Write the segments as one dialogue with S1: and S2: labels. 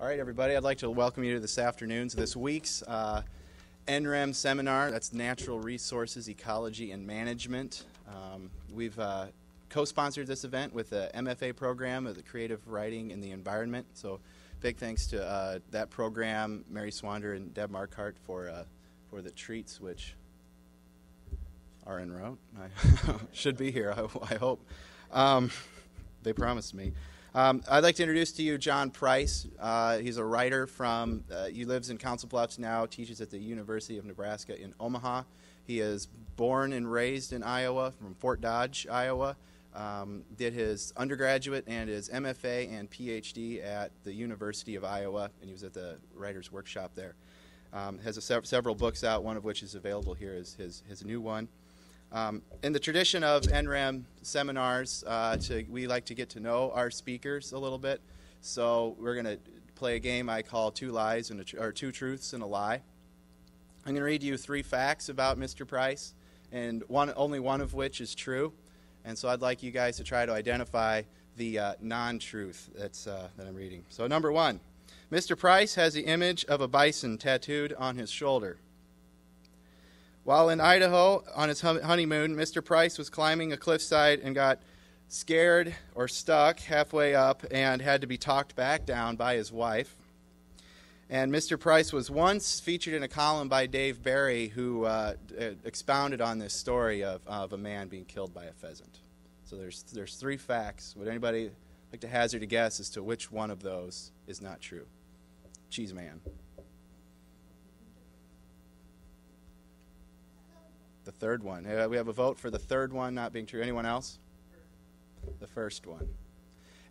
S1: All right, everybody, I'd like to welcome you to this afternoon's, this week's uh, NREM seminar. That's Natural Resources, Ecology, and Management. Um, we've uh, co sponsored this event with the MFA program of the Creative Writing in the Environment. So, big thanks to uh, that program, Mary Swander and Deb Marquart, for, uh, for the treats, which are en route. I should be here, I, I hope. Um, they promised me. Um, I'd like to introduce to you John Price. Uh, he's a writer from, uh, he lives in Council Bluffs now, teaches at the University of Nebraska in Omaha. He is born and raised in Iowa, from Fort Dodge, Iowa. Um, did his undergraduate and his MFA and PhD at the University of Iowa, and he was at the Writers' Workshop there. Um, has se- several books out, one of which is available here, is his, his new one. Um, in the tradition of NREM seminars, uh, to, we like to get to know our speakers a little bit. So we're going to play a game I call Two Lies and a, or Two Truths and a Lie. I'm going to read you three facts about Mr. Price, and one, only one of which is true. And so I'd like you guys to try to identify the uh, non truth that's, uh, that I'm reading. So, number one Mr. Price has the image of a bison tattooed on his shoulder. While in Idaho on his honeymoon, Mr. Price was climbing a cliffside and got scared or stuck halfway up and had to be talked back down by his wife. And Mr. Price was once featured in a column by Dave Barry, who uh, expounded on this story of, of a man being killed by a pheasant. So there's, there's three facts. Would anybody like to hazard a guess as to which one of those is not true? Cheese man. The third one. Uh, we have a vote for the third one not being true. Anyone else? The first one.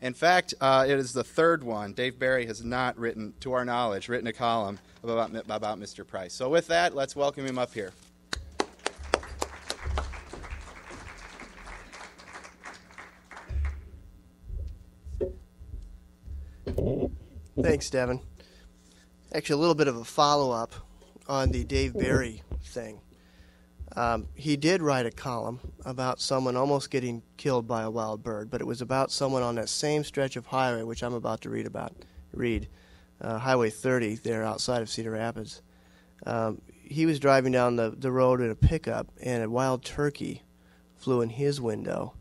S1: In fact, uh, it is the third one. Dave Barry has not written, to our knowledge, written a column about, about Mr. Price. So with that, let's welcome him up here.
S2: Thanks, Devin. Actually, a little bit of a follow up on the Dave Barry thing. Um, he did write a column about someone almost getting killed by a wild bird, but it was about someone on that same stretch of highway, which I'm about to read about. Read uh, Highway 30 there outside of Cedar Rapids. Um, he was driving down the, the road in a pickup, and a wild turkey flew in his window.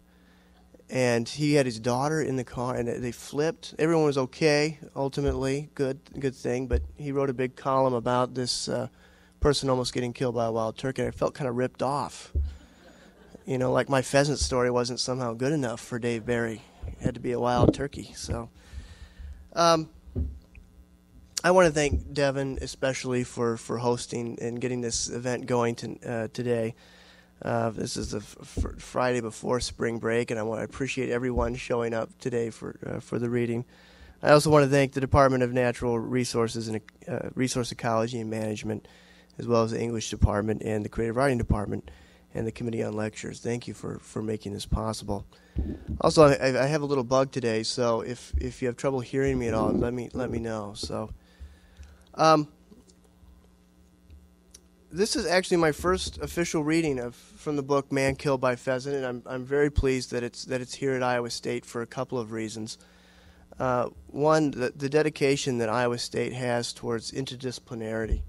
S2: And he had his daughter in the car, and they flipped. Everyone was okay, ultimately, good, good thing. But he wrote a big column about this. Uh, person almost getting killed by a wild turkey. I felt kind of ripped off. You know, like my pheasant story wasn't somehow good enough for Dave Barry. It had to be a wild turkey. So, um, I want to thank Devin especially for, for hosting and getting this event going to, uh, today. Uh, this is the f- Friday before spring break, and I want to appreciate everyone showing up today for uh, for the reading. I also want to thank the Department of Natural Resources and uh, Resource Ecology and Management as well as the English department and the creative writing department and the committee on lectures. Thank you for, for making this possible. Also, I, I have a little bug today, so if, if you have trouble hearing me at all, let me let me know. So, um, this is actually my first official reading of from the book "Man Killed by Pheasant," and I'm I'm very pleased that it's that it's here at Iowa State for a couple of reasons. Uh, one, the, the dedication that Iowa State has towards interdisciplinarity.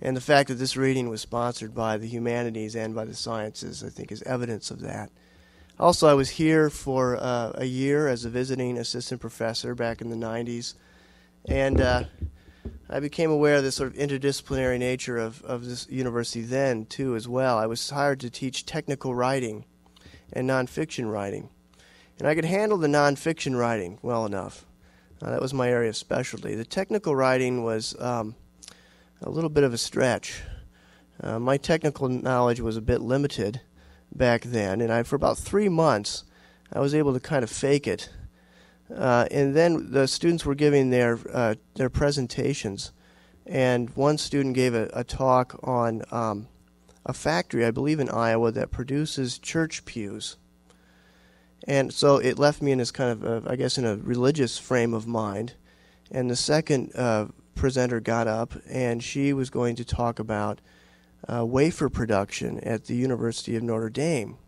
S2: And the fact that this reading was sponsored by the humanities and by the sciences, I think, is evidence of that. Also, I was here for uh, a year as a visiting assistant professor back in the 90s, and uh, I became aware of the sort of interdisciplinary nature of, of this university then, too, as well. I was hired to teach technical writing and nonfiction writing, and I could handle the nonfiction writing well enough. Uh, that was my area of specialty. The technical writing was. Um, a little bit of a stretch. Uh, my technical knowledge was a bit limited back then, and I, for about three months, I was able to kind of fake it. Uh, and then the students were giving their uh, their presentations, and one student gave a, a talk on um, a factory, I believe in Iowa, that produces church pews. And so it left me in this kind of, a, I guess, in a religious frame of mind. And the second uh, presenter got up and she was going to talk about uh, wafer production at the University of Notre Dame.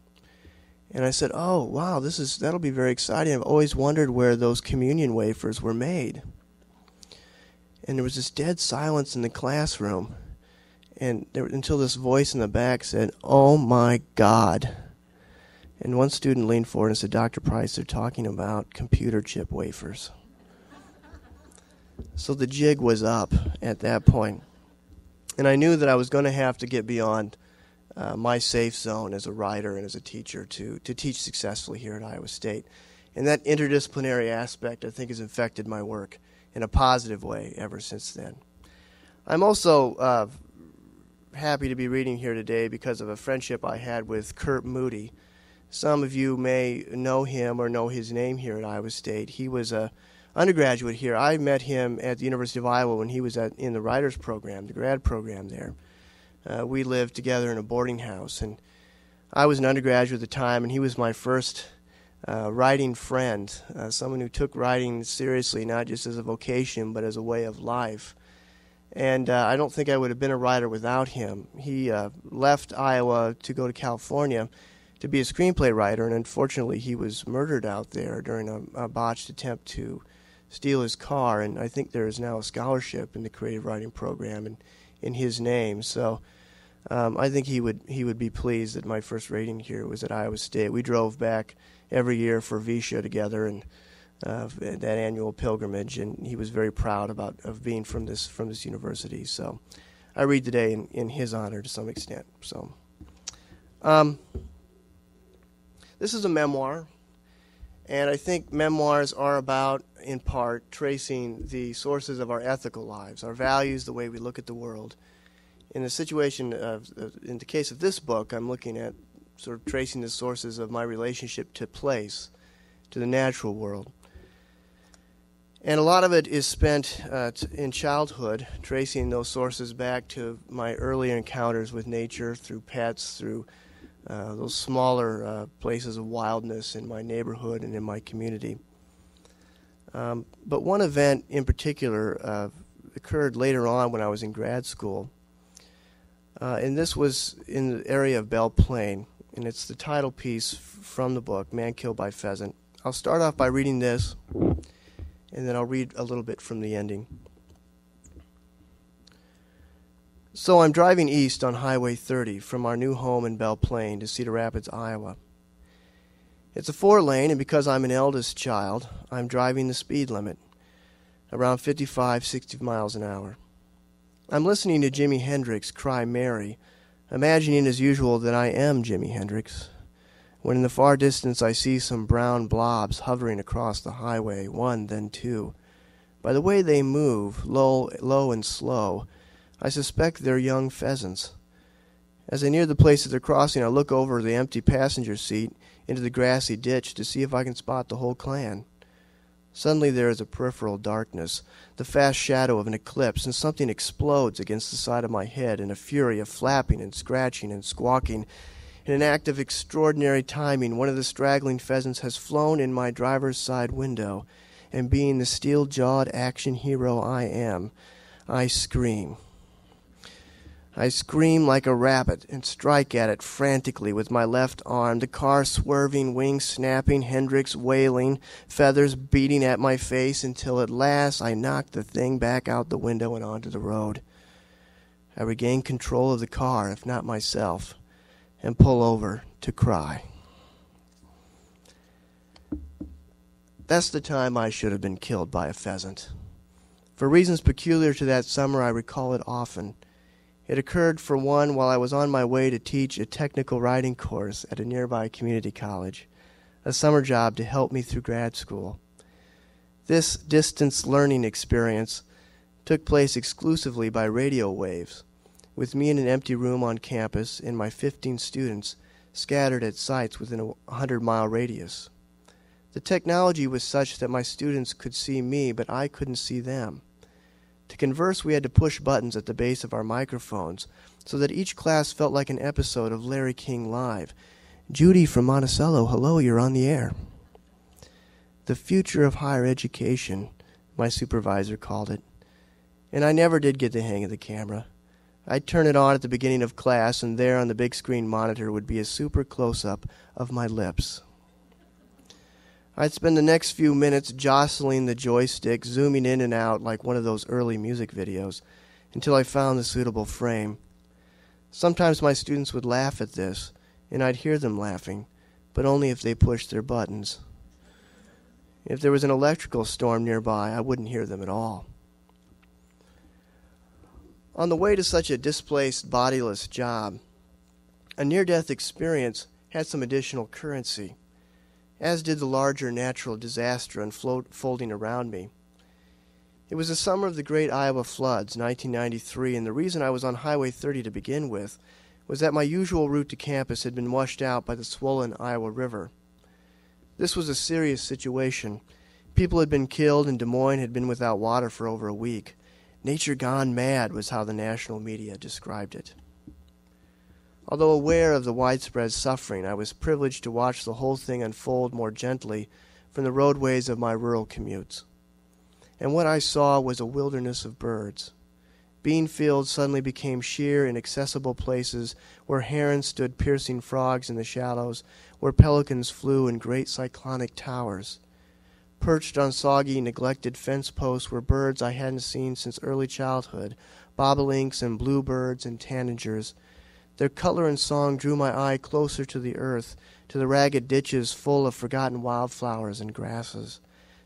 S2: And I said, "Oh, wow, this is that'll be very exciting. I've always wondered where those communion wafers were made." and there was this dead silence in the classroom. And there, until this voice in the back said, Oh my God. And one student leaned forward and said, Dr. Price, they're talking about computer chip wafers. So the jig was up at that point. And I knew that I was going to have to get beyond uh, my safe zone as a writer and as a teacher to, to teach successfully here at Iowa State. And that interdisciplinary aspect, I think, has infected my work in a positive way ever since then. I'm also uh, happy to be reading here today because of a friendship I had with Kurt Moody. Some of you may know him or know his name here at Iowa State. He was a undergraduate here. I met him at the University of Iowa when he was at, in the writers program, the grad program there. Uh, we lived together in a boarding house, and I was an undergraduate at the time, and he was my first uh, writing friend, uh, someone who took writing seriously, not just as a vocation, but as a way of life. And uh, I don't think I would have been a writer without him. He uh, left Iowa to go to California to be a screenplay writer, and unfortunately, he was murdered out there during a, a botched attempt to steal his car. And I think there is now a scholarship in the creative writing program in, in his name. So um, I think he would he would be pleased that my first rating here was at Iowa State. We drove back every year for VEISHEA together and uh, that annual pilgrimage, and he was very proud about of being from this from this university. So I read today in, in his honor to some extent. So. Um, this is a memoir, and I think memoirs are about, in part, tracing the sources of our ethical lives, our values, the way we look at the world. In the situation of, in the case of this book, I'm looking at sort of tracing the sources of my relationship to place, to the natural world. And a lot of it is spent uh, in childhood, tracing those sources back to my earlier encounters with nature through pets, through uh, those smaller uh, places of wildness in my neighborhood and in my community. Um, but one event in particular uh, occurred later on when I was in grad school. Uh, and this was in the area of Belle Plaine, and it's the title piece from the book, Man Killed by Pheasant. I'll start off by reading this, and then I'll read a little bit from the ending. So I'm driving east on Highway 30 from our new home in Belle Plaine to Cedar Rapids, Iowa. It's a four lane, and because I'm an eldest child, I'm driving the speed limit, around 55, 60 miles an hour. I'm listening to Jimi Hendrix cry Mary, imagining as usual that I am Jimi Hendrix, when in the far distance I see some brown blobs hovering across the highway, one, then two. By the way they move, low, low and slow, I suspect they're young pheasants. As I near the place of they're crossing, I look over the empty passenger seat into the grassy ditch to see if I can spot the whole clan. Suddenly there is a peripheral darkness, the fast shadow of an eclipse, and something explodes against the side of my head in a fury of flapping and scratching and squawking. In an act of extraordinary timing, one of the straggling pheasants has flown in my driver's side window, and being the steel jawed action hero I am, I scream. I scream like a rabbit and strike at it frantically with my left arm, the car swerving, wings snapping, Hendrix wailing, feathers beating at my face until at last I knock the thing back out the window and onto the road. I regain control of the car, if not myself, and pull over to cry. That's the time I should have been killed by a pheasant. For reasons peculiar to that summer, I recall it often. It occurred, for one, while I was on my way to teach a technical writing course at a nearby community college, a summer job to help me through grad school. This distance learning experience took place exclusively by radio waves, with me in an empty room on campus and my 15 students scattered at sites within a 100 mile radius. The technology was such that my students could see me, but I couldn't see them. To converse, we had to push buttons at the base of our microphones so that each class felt like an episode of Larry King Live. Judy from Monticello, hello, you're on the air. The future of higher education, my supervisor called it. And I never did get the hang of the camera. I'd turn it on at the beginning of class, and there on the big screen monitor would be a super close up of my lips. I'd spend the next few minutes jostling the joystick, zooming in and out like one of those early music videos, until I found the suitable frame. Sometimes my students would laugh at this, and I'd hear them laughing, but only if they pushed their buttons. If there was an electrical storm nearby, I wouldn't hear them at all. On the way to such a displaced, bodiless job, a near death experience had some additional currency, as did the larger natural disaster unfolding around me. It was the summer of the great Iowa floods, 1993, and the reason I was on Highway 30 to begin with was that my usual route to campus had been washed out by the swollen Iowa River. This was a serious situation. People had been killed, and Des Moines had been without water for over a week. Nature gone mad was how the national media described it. Although aware of the widespread suffering, I was privileged to watch the whole thing unfold more gently from the roadways of my rural commutes. And what I saw was a wilderness of birds. Bean fields suddenly became sheer, inaccessible places where herons stood piercing frogs in the shallows, where pelicans flew in great cyclonic towers. Perched on soggy, neglected fence posts were birds I hadn't seen since early childhood bobolinks and bluebirds and tanagers. Their color and song drew my eye closer to the earth, to the ragged ditches full of forgotten wildflowers and grasses,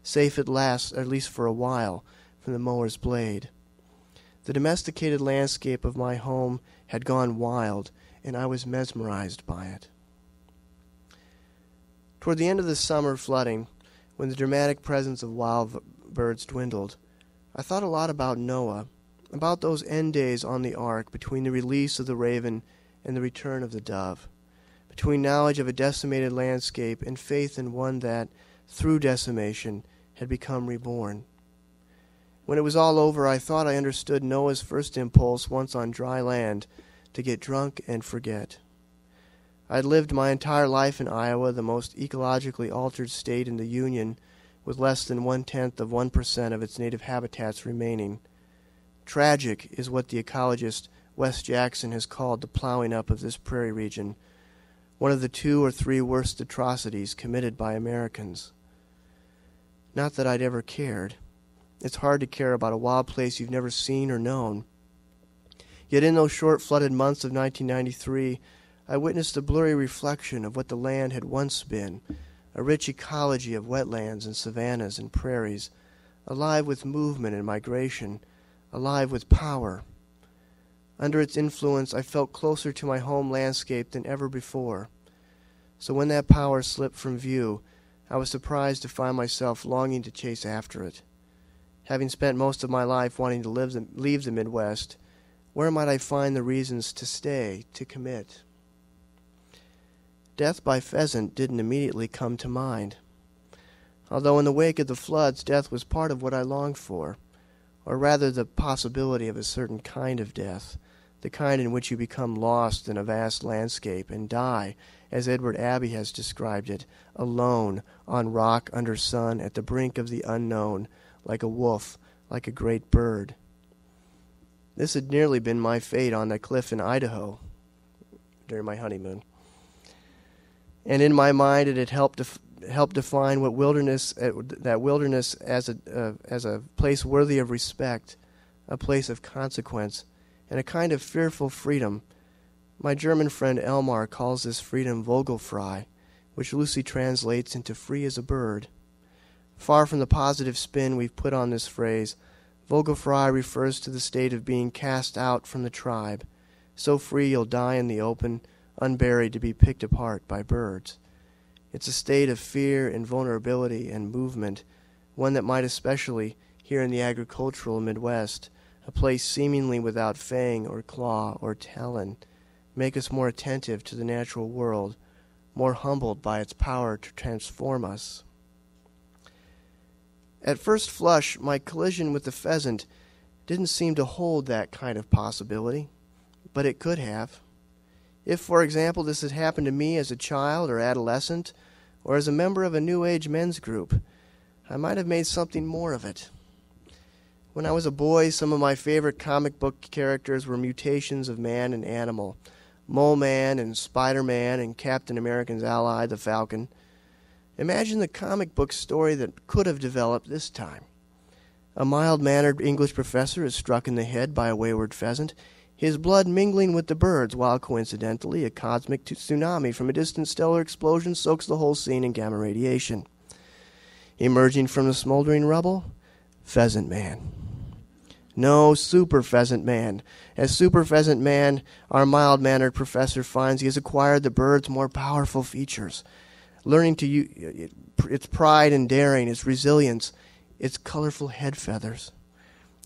S2: safe at last, at least for a while, from the mower's blade. The domesticated landscape of my home had gone wild, and I was mesmerized by it. Toward the end of the summer flooding, when the dramatic presence of wild birds dwindled, I thought a lot about Noah, about those end days on the ark between the release of the raven and the return of the dove, between knowledge of a decimated landscape and faith in one that, through decimation, had become reborn. When it was all over, I thought I understood Noah's first impulse once on dry land to get drunk and forget. I'd lived my entire life in Iowa, the most ecologically altered state in the Union, with less than one tenth of 1% of its native habitats remaining. Tragic is what the ecologist Wes Jackson has called the plowing up of this prairie region, one of the two or three worst atrocities committed by Americans. Not that I'd ever cared. It's hard to care about a wild place you've never seen or known. Yet in those short flooded months of 1993, I witnessed a blurry reflection of what the land had once been a rich ecology of wetlands and savannas and prairies, alive with movement and migration, alive with power. Under its influence, I felt closer to my home landscape than ever before. So when that power slipped from view, I was surprised to find myself longing to chase after it. Having spent most of my life wanting to the, leave the Midwest, where might I find the reasons to stay, to commit? Death by pheasant didn't immediately come to mind. Although in the wake of the floods, death was part of what I longed for, or rather the possibility of a certain kind of death, the kind in which you become lost in a vast landscape and die, as Edward Abbey has described it, alone, on rock under sun, at the brink of the unknown, like a wolf, like a great bird. This had nearly been my fate on that cliff in Idaho during my honeymoon and in my mind it had helped def- help define what wilderness uh, that wilderness as a uh, as a place worthy of respect, a place of consequence, and a kind of fearful freedom. My German friend Elmar calls this freedom Vogelfrei, which loosely translates into free as a bird. Far from the positive spin we've put on this phrase, Vogelfrei refers to the state of being cast out from the tribe, so free you'll die in the open unburied to be picked apart by birds. It's a state of fear and vulnerability and movement, one that might especially, here in the agricultural Midwest, a place seemingly without fang or claw or talon, make us more attentive to the natural world, more humbled by its power to transform us. At first flush, my collision with the pheasant didn't seem to hold that kind of possibility, but it could have. If, for example, this had happened to me as a child or adolescent, or as a member of a New Age men's group, I might have made something more of it. When I was a boy, some of my favorite comic book characters were mutations of man and animal Mole Man and Spider Man and Captain American's ally, the Falcon. Imagine the comic book story that could have developed this time. A mild mannered English professor is struck in the head by a wayward pheasant, his blood mingling with the birds, while coincidentally a cosmic tsunami from a distant stellar explosion soaks the whole scene in gamma radiation. Emerging from the smoldering rubble, Pheasant Man. No, Super Pheasant Man. As Super Pheasant Man, our mild mannered professor finds he has acquired the bird's more powerful features, learning to use its pride and daring, its resilience, its colorful head feathers,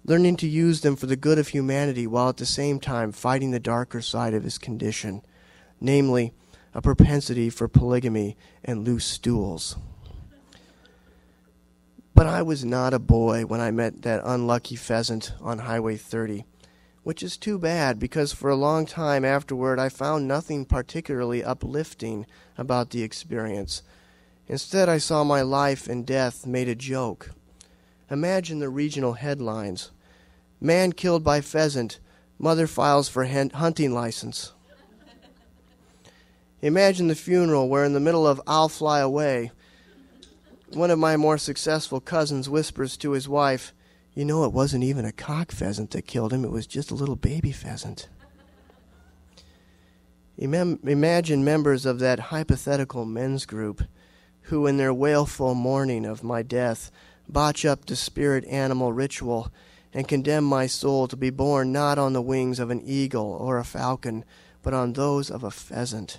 S2: learning to use them for the good of humanity while at the same time fighting the darker side of his condition, namely, a propensity for polygamy and loose stools. But I was not a boy when I met that unlucky pheasant on Highway 30, which is too bad because for a long time afterward I found nothing particularly uplifting about the experience. Instead, I saw my life and death made a joke. Imagine the regional headlines Man killed by pheasant, mother files for hunting license. Imagine the funeral where, in the middle of I'll Fly Away, one of my more successful cousins whispers to his wife, You know, it wasn't even a cock pheasant that killed him, it was just a little baby pheasant. Imagine members of that hypothetical men's group who, in their wailful mourning of my death, botch up the spirit animal ritual and condemn my soul to be borne not on the wings of an eagle or a falcon, but on those of a pheasant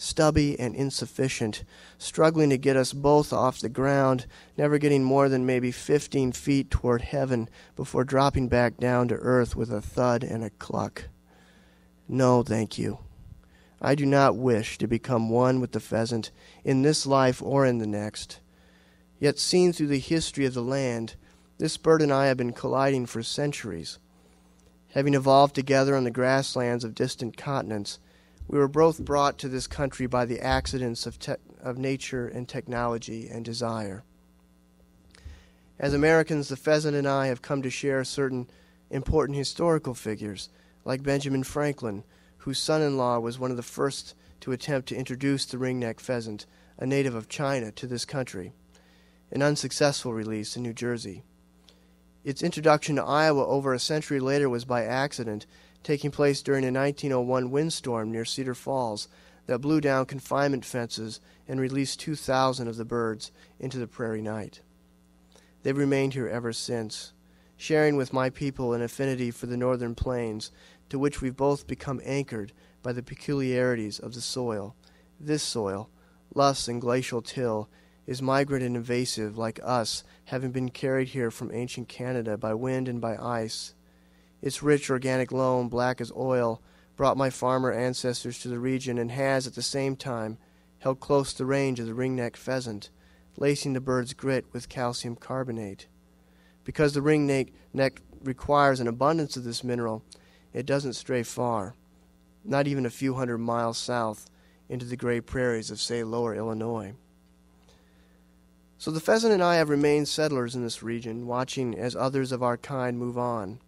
S2: stubby and insufficient, struggling to get us both off the ground, never getting more than maybe 15 feet toward heaven before dropping back down to earth with a thud and a cluck. No, thank you. I do not wish to become one with the pheasant in this life or in the next. Yet, seen through the history of the land, this bird and I have been colliding for centuries. Having evolved together on the grasslands of distant continents, we were both brought to this country by the accidents of, te- of nature and technology and desire. As Americans, the pheasant and I have come to share certain important historical figures, like Benjamin Franklin, whose son in law was one of the first to attempt to introduce the ringneck pheasant, a native of China, to this country, an unsuccessful release in New Jersey. Its introduction to Iowa over a century later was by accident taking place during a 1901 windstorm near Cedar Falls that blew down confinement fences and released 2,000 of the birds into the prairie night. They've remained here ever since, sharing with my people an affinity for the northern plains, to which we've both become anchored by the peculiarities of the soil. This soil, loess and glacial till, is migrant and invasive like us, having been carried here from ancient Canada by wind and by ice. Its rich organic loam, black as oil, brought my farmer ancestors to the region and has, at the same time, held close the range of the ringneck pheasant, lacing the bird's grit with calcium carbonate. Because the ringneck neck requires an abundance of this mineral, it doesn't stray far, not even a few hundred miles south into the gray prairies of, say, lower Illinois. So the pheasant and I have remained settlers in this region, watching as others of our kind move on.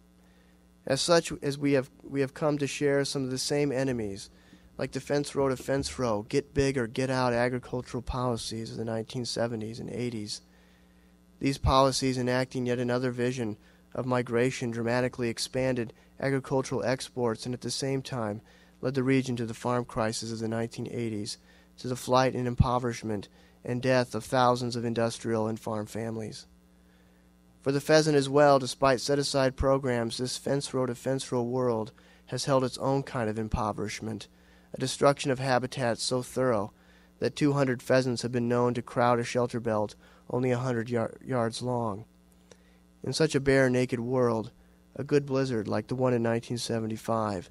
S2: As such, as we have we have come to share some of the same enemies, like the fence row to fence row, get big or get out agricultural policies of the 1970s and 80s. These policies enacting yet another vision of migration dramatically expanded agricultural exports and at the same time led the region to the farm crisis of the 1980s, to the flight and impoverishment and death of thousands of industrial and farm families. For the pheasant as well, despite set aside programs, this fence row to fence row world has held its own kind of impoverishment, a destruction of habitats so thorough that 200 pheasants have been known to crowd a shelter belt only a 100 yard, yards long. In such a bare, naked world, a good blizzard like the one in 1975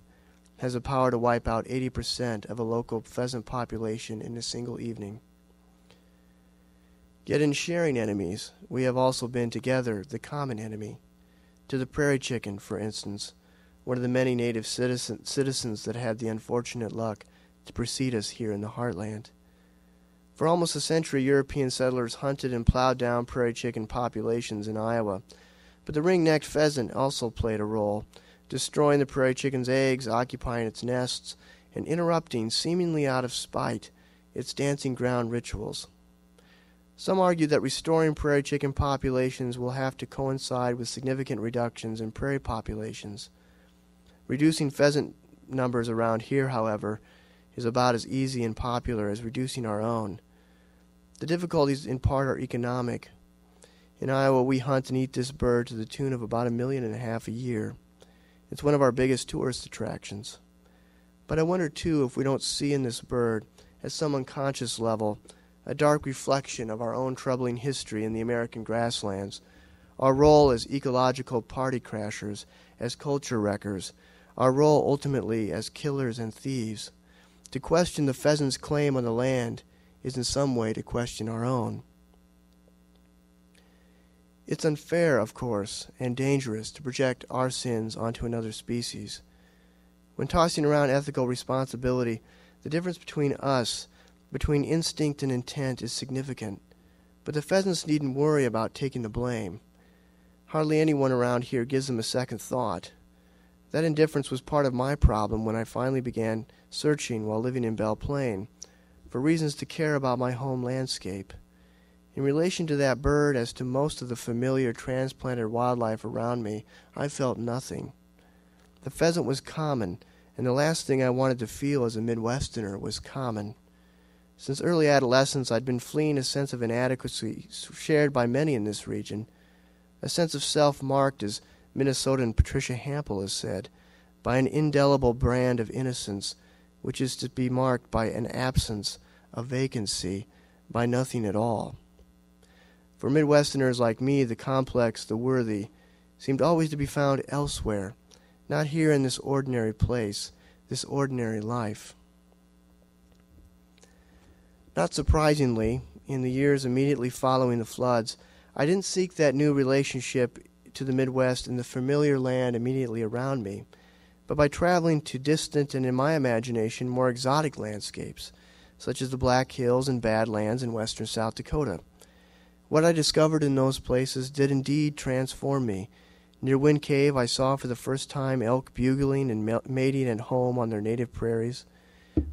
S2: has the power to wipe out 80% of a local pheasant population in a single evening. Yet in sharing enemies, we have also been together the common enemy. To the prairie chicken, for instance, one of the many native citizen, citizens that had the unfortunate luck to precede us here in the heartland. For almost a century, European settlers hunted and plowed down prairie chicken populations in Iowa, but the ring necked pheasant also played a role, destroying the prairie chicken's eggs, occupying its nests, and interrupting, seemingly out of spite, its dancing ground rituals. Some argue that restoring prairie chicken populations will have to coincide with significant reductions in prairie populations. Reducing pheasant numbers around here, however, is about as easy and popular as reducing our own. The difficulties, in part, are economic. In Iowa, we hunt and eat this bird to the tune of about a million and a half a year. It's one of our biggest tourist attractions. But I wonder, too, if we don't see in this bird, at some unconscious level, a dark reflection of our own troubling history in the American grasslands, our role as ecological party crashers, as culture wreckers, our role ultimately as killers and thieves. To question the pheasant's claim on the land is in some way to question our own. It's unfair, of course, and dangerous to project our sins onto another species. When tossing around ethical responsibility, the difference between us between instinct and intent is significant, but the pheasants needn't worry about taking the blame. Hardly anyone around here gives them a second thought. That indifference was part of my problem when I finally began searching while living in Belle Plaine for reasons to care about my home landscape. In relation to that bird, as to most of the familiar transplanted wildlife around me, I felt nothing. The pheasant was common, and the last thing I wanted to feel as a Midwesterner was common. Since early adolescence, I'd been fleeing a sense of inadequacy shared by many in this region, a sense of self marked, as Minnesotan Patricia Hampl has said, by an indelible brand of innocence, which is to be marked by an absence, a vacancy, by nothing at all. For Midwesterners like me, the complex, the worthy, seemed always to be found elsewhere, not here in this ordinary place, this ordinary life. Not surprisingly, in the years immediately following the floods, I didn't seek that new relationship to the Midwest in the familiar land immediately around me, but by traveling to distant and, in my imagination, more exotic landscapes, such as the Black Hills and Badlands in western South Dakota. What I discovered in those places did indeed transform me. Near Wind Cave, I saw for the first time elk bugling and mating at home on their native prairies.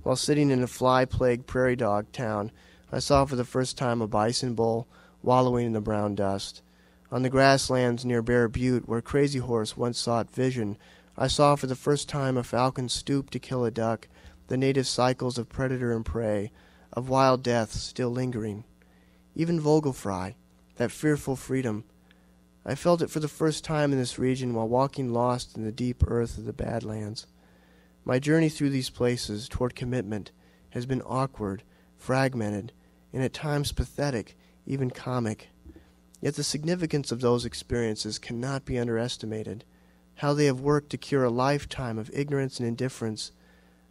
S2: While sitting in a fly plagued prairie dog town, I saw for the first time a bison bull wallowing in the brown dust. On the grasslands near Bear Butte, where Crazy Horse once sought vision, I saw for the first time a falcon stoop to kill a duck, the native cycles of predator and prey, of wild death still lingering. Even Vogelfrei, that fearful freedom. I felt it for the first time in this region while walking lost in the deep earth of the Badlands. My journey through these places toward commitment has been awkward, fragmented, and at times pathetic, even comic. Yet the significance of those experiences cannot be underestimated. How they have worked to cure a lifetime of ignorance and indifference.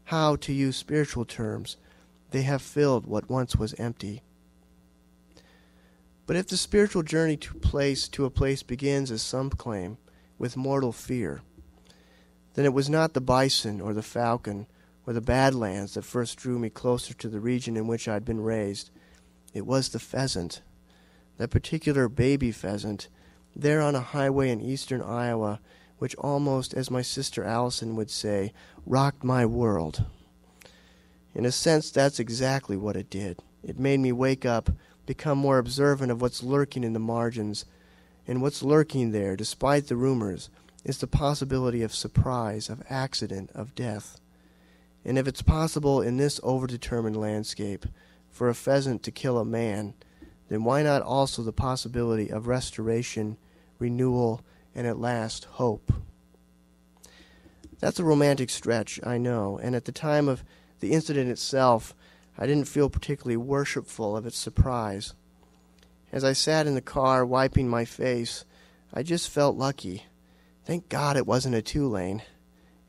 S2: How, to use spiritual terms, they have filled what once was empty. But if the spiritual journey to place to a place begins, as some claim, with mortal fear, then it was not the bison or the falcon or the badlands that first drew me closer to the region in which I had been raised. It was the pheasant, that particular baby pheasant, there on a highway in eastern Iowa, which almost, as my sister Allison would say, rocked my world. In a sense, that's exactly what it did. It made me wake up, become more observant of what's lurking in the margins, and what's lurking there, despite the rumors is the possibility of surprise, of accident, of death. And if it's possible in this overdetermined landscape for a pheasant to kill a man, then why not also the possibility of restoration, renewal, and at last hope? That's a romantic stretch, I know, and at the time of the incident itself, I didn't feel particularly worshipful of its surprise. As I sat in the car wiping my face, I just felt lucky Thank God it wasn't a two lane.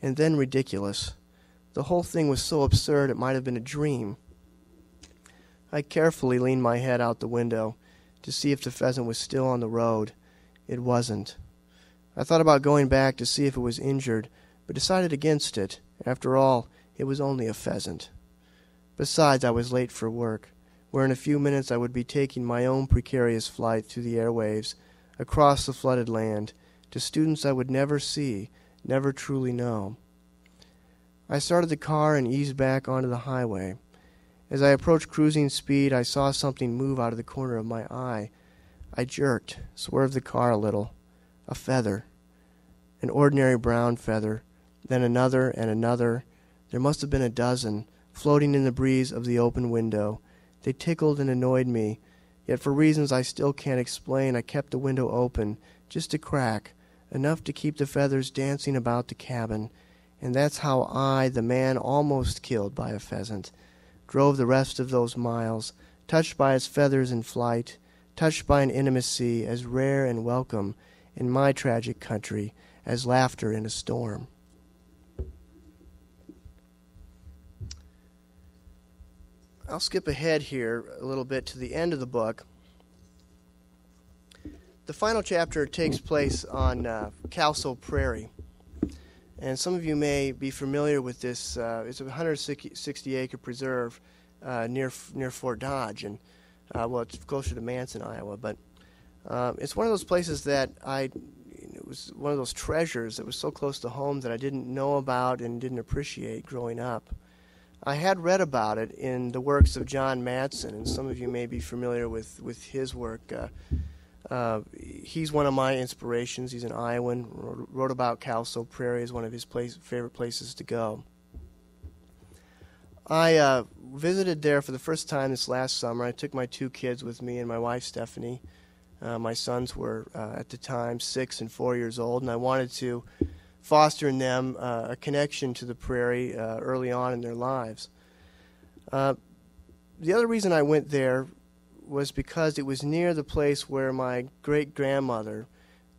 S2: And then ridiculous. The whole thing was so absurd it might have been a dream. I carefully leaned my head out the window to see if the pheasant was still on the road. It wasn't. I thought about going back to see if it was injured, but decided against it. After all, it was only a pheasant. Besides, I was late for work, where in a few minutes I would be taking my own precarious flight through the airwaves, across the flooded land, to students I would never see, never truly know. I started the car and eased back onto the highway. As I approached cruising speed, I saw something move out of the corner of my eye. I jerked, swerved the car a little. A feather. An ordinary brown feather. Then another and another. There must have been a dozen, floating in the breeze of the open window. They tickled and annoyed me. Yet, for reasons I still can't explain, I kept the window open, just a crack, enough to keep the feathers dancing about the cabin. And that's how I, the man almost killed by a pheasant, drove the rest of those miles, touched by its feathers in flight, touched by an intimacy as rare and welcome in my tragic country as laughter in a storm. I'll skip ahead here a little bit to the end of the book. The final chapter takes place on uh, Kalsow Prairie. And some of you may be familiar with this. Uh, it's a 160 acre preserve uh, near, near Fort Dodge. And, uh, well, it's closer to Manson, Iowa. But uh, it's one of those places that I, it was one of those treasures that was so close to home that I didn't know about and didn't appreciate growing up. I had read about it in the works of John Madson, and some of you may be familiar with, with his work. Uh, uh, he's one of my inspirations. He's an Iowan. Wrote, about Kalsow Prairie as one of his place, favorite places to go. I uh, visited there for the first time this last summer. I took my two kids with me and my wife Stephanie. Uh, my sons were uh, at the time six and four years old, and I wanted to foster in them uh, a connection to the prairie uh, early on in their lives. The other reason I went there was because it was near the place where my great grandmother,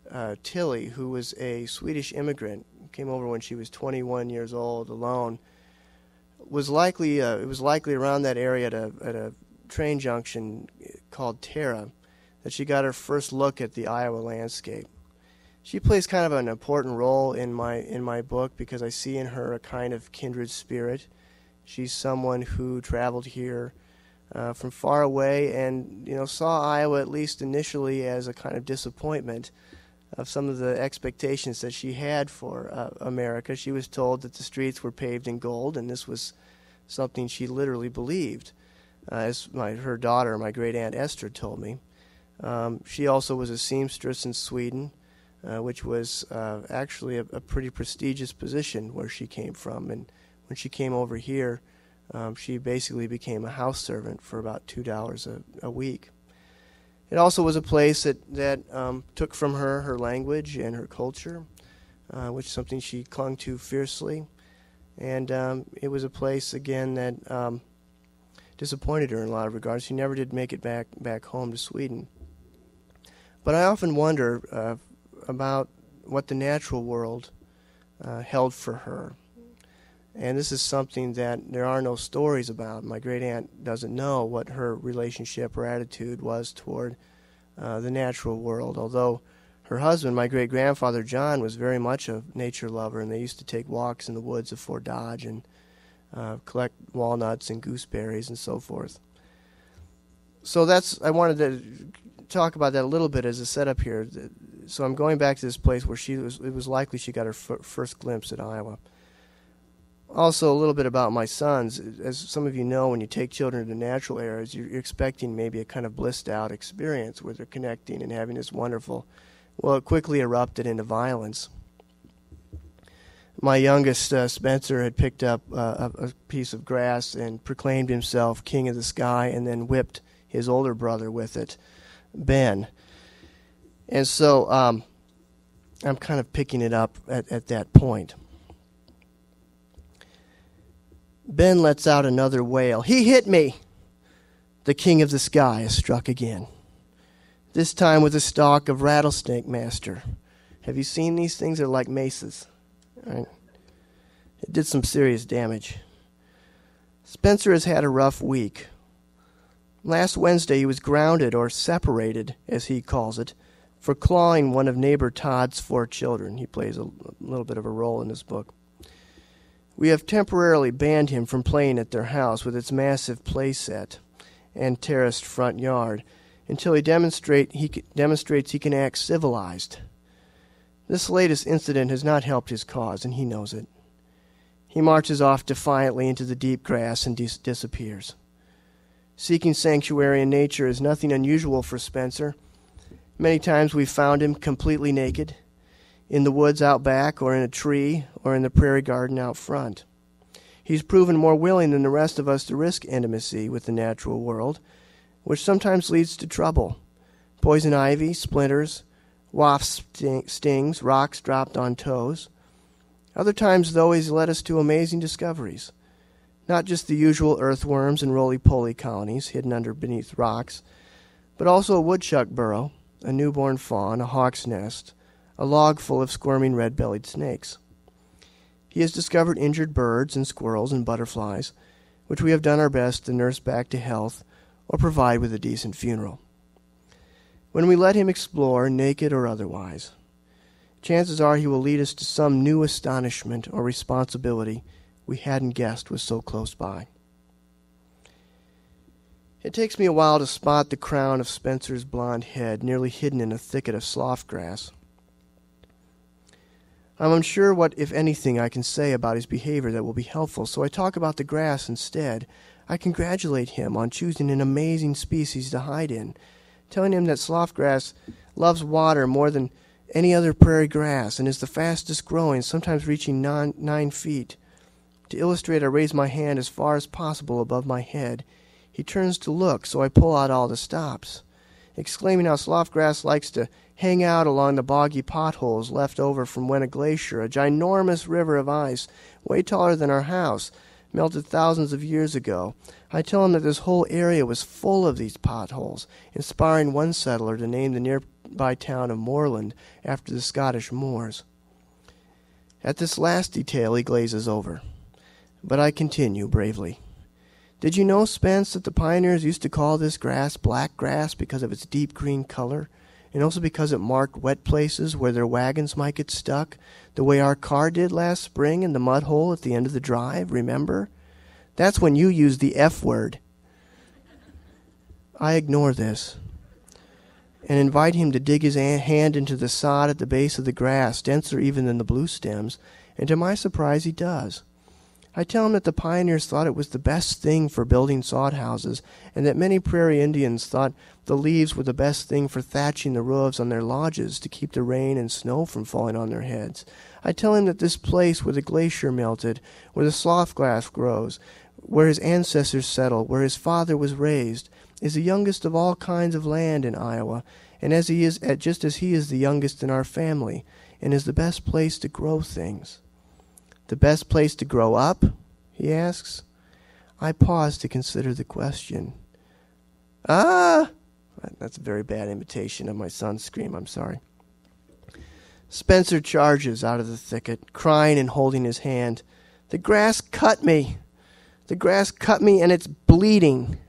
S2: uh, Tilly, who was a Swedish immigrant, came over when she was 21 years old alone, was likely uh, it was likely around that area at a, at a train junction called Tara that she got her first look at the Iowa landscape. She plays kind of an important role in my in my book because I see in her a kind of kindred spirit. She's someone who traveled here uh, from far away and you know saw Iowa at least initially as a kind of disappointment of some of the expectations that she had for uh, America. She was told that the streets were paved in gold, and this was something she literally believed, uh, as my her daughter, my great aunt Esther, told me. Um, she also was a seamstress in Sweden, uh, which was uh, actually a, a pretty prestigious position where she came from, and when she came over here um, she basically became a house servant for about two dollars a week. It also was a place that that um, took from her her language and her culture, uh, which is something she clung to fiercely, and um, it was a place again that um, disappointed her in a lot of regards. She never did make it back back home to Sweden. But I often wonder uh, about what the natural world uh, held for her. And this is something that there are no stories about. My great aunt doesn't know what her relationship or attitude was toward uh, the natural world, although her husband, my great grandfather John, was very much a nature lover, and they used to take walks in the woods of Fort Dodge and uh, collect walnuts and gooseberries and so forth. So that's I wanted to talk about that a little bit as a setup here. So I'm going back to this place where she was. It was likely she got her f- first glimpse at Iowa. Also, a little bit about my sons. As some of you know, when you take children to natural areas, you're, expecting maybe a kind of blissed out experience where they're connecting and having this wonderful. Well, it quickly erupted into violence. My youngest, uh, Spencer, had picked up uh, a, a piece of grass and proclaimed himself king of the sky and then whipped his older brother with it, Ben. And so um, I'm kind of picking it up at, at that point. Ben lets out another wail. He hit me! The king of the sky is struck again, this time with a stalk of rattlesnake master. Have you seen these things? They're like maces. Right? It did some serious damage. Spencer has had a rough week. Last Wednesday, he was grounded or separated, as he calls it, for clawing one of neighbor Todd's four children. He plays a little bit of a role in this book. We have temporarily banned him from playing at their house with its massive play set and terraced front yard until he, demonstrate, he demonstrates he can act civilized. This latest incident has not helped his cause, and he knows it. He marches off defiantly into the deep grass and dis- disappears. Seeking sanctuary in nature is nothing unusual for Spencer. Many times we've found him completely naked, in the woods out back, or in a tree, or in the prairie garden out front. He's proven more willing than the rest of us to risk intimacy with the natural world, which sometimes leads to trouble. Poison ivy, splinters, wasp stings, rocks dropped on toes. Other times, though, he's led us to amazing discoveries. Not just the usual earthworms and roly poly colonies hidden under beneath rocks, but also a woodchuck burrow, a newborn fawn, a hawk's nest, a log full of squirming red bellied snakes. He has discovered injured birds and squirrels and butterflies, which we have done our best to nurse back to health or provide with a decent funeral. When we let him explore, naked or otherwise, chances are he will lead us to some new astonishment or responsibility we hadn't guessed was so close by. It takes me a while to spot the crown of Spencer's blond head nearly hidden in a thicket of slough grass. I'm unsure what, if anything, I can say about his behavior that will be helpful, so I talk about the grass instead. I congratulate him on choosing an amazing species to hide in, telling him that slough grass loves water more than any other prairie grass and is the fastest growing, sometimes reaching nine, nine feet. To illustrate, I raise my hand as far as possible above my head. He turns to look, so I pull out all the stops, exclaiming how slough grass likes to hang out along the boggy potholes left over from when a glacier, a ginormous river of ice, way taller than our house, melted thousands of years ago. I tell him that this whole area was full of these potholes, inspiring one settler to name the nearby town of Moorland after the Scottish Moors. At this last detail, he glazes over. But I continue bravely. Did you know, Spence, that the pioneers used to call this grass black grass because of its deep green color, and also because it marked wet places where their wagons might get stuck, the way our car did last spring in the mud hole at the end of the drive, remember? That's when you used the F word. I ignore this and invite him to dig his hand into the sod at the base of the grass, denser even than the blue stems, and to my surprise, he does. I tell him that the pioneers thought it was the best thing for building sod houses, and that many prairie Indians thought the leaves were the best thing for thatching the roofs on their lodges to keep the rain and snow from falling on their heads. I tell him that this place where the glacier melted, where the slough grass grows, where his ancestors settled, where his father was raised, is the youngest of all kinds of land in Iowa, and as he is just as he is the youngest in our family, and is the best place to grow things. The best place to grow up? he asks. I pause to consider the question. Ah! That's a very bad imitation of my son's scream, I'm sorry. Spencer charges out of the thicket, crying and holding his hand. The grass cut me! The grass cut me and it's bleeding!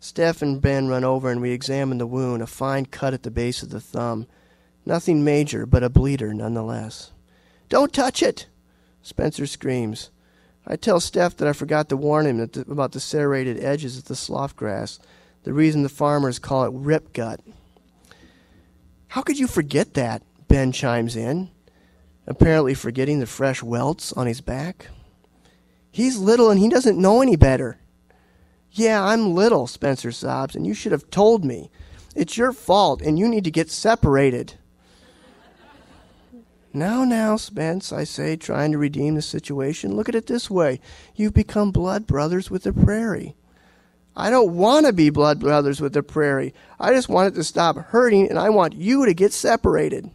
S2: Steph and Ben run over and we examine the wound, a fine cut at the base of the thumb. Nothing major, but a bleeder nonetheless. Don't touch it! Spencer screams. I tell Steph that I forgot to warn him the, about the serrated edges of the slough grass, the reason the farmers call it rip gut. How could you forget that? Ben chimes in, apparently forgetting the fresh welts on his back. He's little and he doesn't know any better. Yeah, I'm little, Spencer sobs, and you should have told me. It's your fault, and you need to get separated. Now, now, Spence, I say, trying to redeem the situation, look at it this way. You've become blood brothers with the prairie. I don't want to be blood brothers with the prairie. I just want it to stop hurting, and I want you to get separated.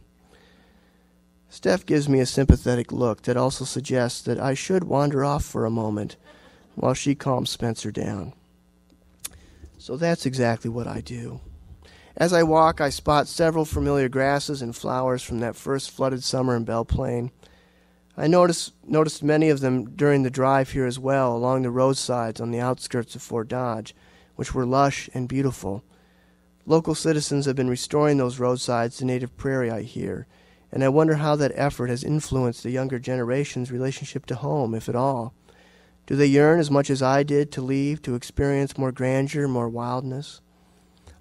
S2: Steph gives me a sympathetic look that also suggests that I should wander off for a moment while she calms Spencer down. So that's exactly what I do. As I walk, I spot several familiar grasses and flowers from that first flooded summer in Belle Plaine. I notice, noticed many of them during the drive here as well, along the roadsides on the outskirts of Fort Dodge, which were lush and beautiful. Local citizens have been restoring those roadsides to native prairie, I hear, and I wonder how that effort has influenced the younger generation's relationship to home, if at all. Do they yearn as much as I did to leave, to experience more grandeur, more wildness?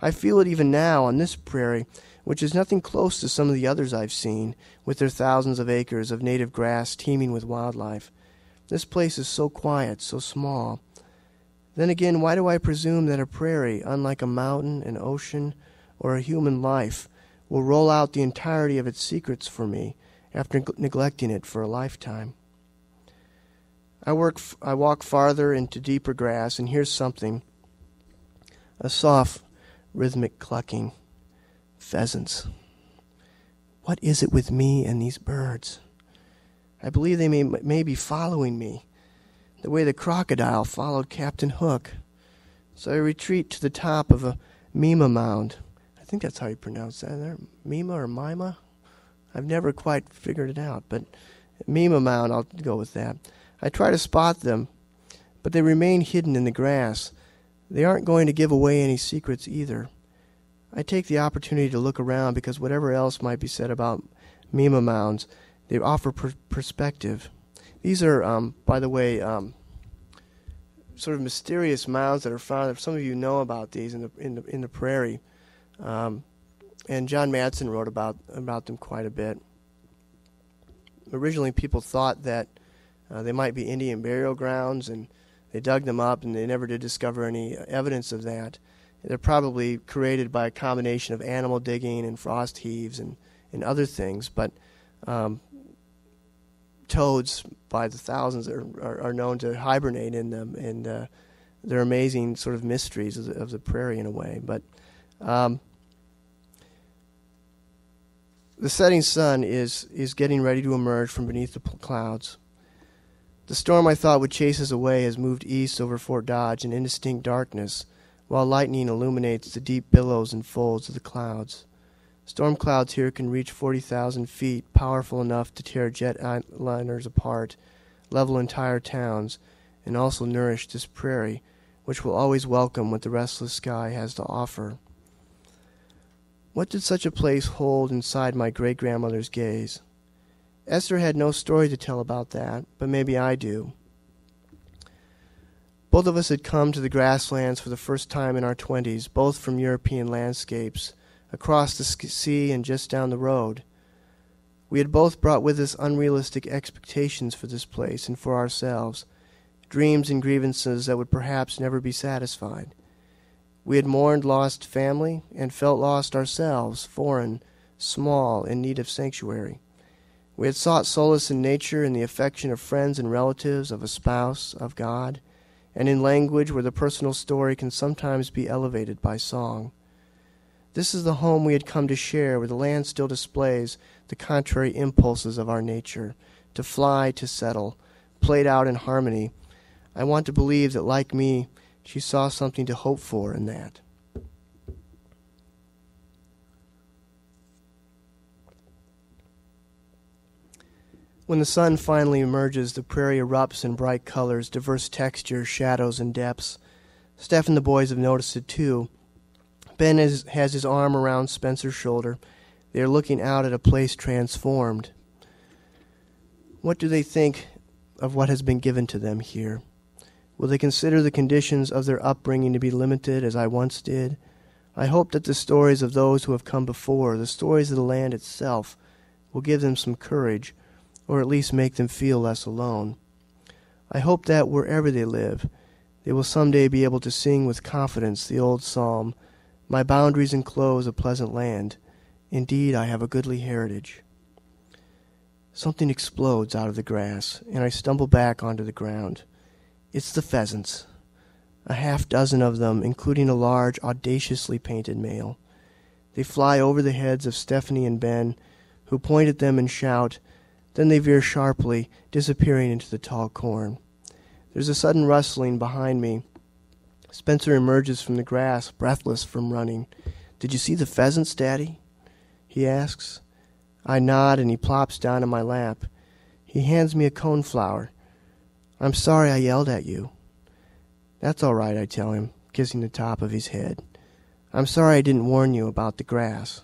S2: I feel it even now on this prairie, which is nothing close to some of the others I've seen, with their thousands of acres of native grass teeming with wildlife. This place is so quiet, so small. Then again, why do I presume that a prairie, unlike a mountain, an ocean, or a human life, will roll out the entirety of its secrets for me after neglecting it for a lifetime? I, work I walk farther into deeper grass, and here's something a soft, rhythmic clucking. Pheasants. What is it with me and these birds? I believe they may, may be following me, the way the crocodile followed Captain Hook. So I retreat to the top of a Mima mound. I think that's how you pronounce that. Mima or Mima? I've never quite figured it out, but Mima mound, I'll go with that. I try to spot them, but they remain hidden in the grass. They aren't going to give away any secrets either. I take the opportunity to look around because whatever else might be said about Mima mounds, they offer per- perspective. These are, um, by the way, um, sort of mysterious mounds that are found. Some of you know about these in the in the, in the prairie, um, and John Madson wrote about about them quite a bit. Originally, people thought that uh, they might be Indian burial grounds, and they dug them up, and they never did discover any evidence of that. They're probably created by a combination of animal digging and frost heaves and, and other things, but um, toads by the thousands are, are, are, known to hibernate in them, and uh, they're amazing sort of mysteries of the, of the prairie in a way. But um, the setting sun is is getting ready to emerge from beneath the clouds. The storm I thought would chase us away has moved east over Fort Dodge in indistinct darkness, while lightning illuminates the deep billows and folds of the clouds. Storm clouds here can reach 40,000 feet, powerful enough to tear jet liners apart, level entire towns, and also nourish this prairie, which will always welcome what the restless sky has to offer. What did such a place hold inside my great grandmother's gaze? Esther had no story to tell about that, but maybe I do. Both of us had come to the grasslands for the first time in our twenties, both from European landscapes across the sea and just down the road. We had both brought with us unrealistic expectations for this place and for ourselves, dreams and grievances that would perhaps never be satisfied. We had mourned lost family and felt lost ourselves, foreign, small, in need of sanctuary. We had sought solace in nature, in the affection of friends and relatives, of a spouse, of God, and in language where the personal story can sometimes be elevated by song. This is the home we had come to share, where the land still displays the contrary impulses of our nature to fly, to settle, played out in harmony. I want to believe that, like me, she saw something to hope for in that. When the sun finally emerges, the prairie erupts in bright colors, diverse textures, shadows, and depths. Steph and the boys have noticed it too. Ben is, has his arm around Spencer's shoulder. They are looking out at a place transformed. What do they think of what has been given to them here? Will they consider the conditions of their upbringing to be limited as I once did? I hope that the stories of those who have come before, the stories of the land itself, will give them some courage, or at least make them feel less alone. I hope that wherever they live, they will some day be able to sing with confidence the old psalm my boundaries enclose a pleasant land. Indeed, I have a goodly heritage. Something explodes out of the grass, and I stumble back onto the ground. It's the pheasants, a half dozen of them, including a large, audaciously painted male. They fly over the heads of Stephanie and Ben, who point at them and shout. Then they veer sharply, disappearing into the tall corn. There's a sudden rustling behind me, Spencer emerges from the grass, breathless from running. Did you see the pheasants, Daddy? He asks. I nod and he plops down in my lap. He hands me a coneflower. I'm sorry I yelled at you. That's all right, I tell him, kissing the top of his head. I'm sorry I didn't warn you about the grass.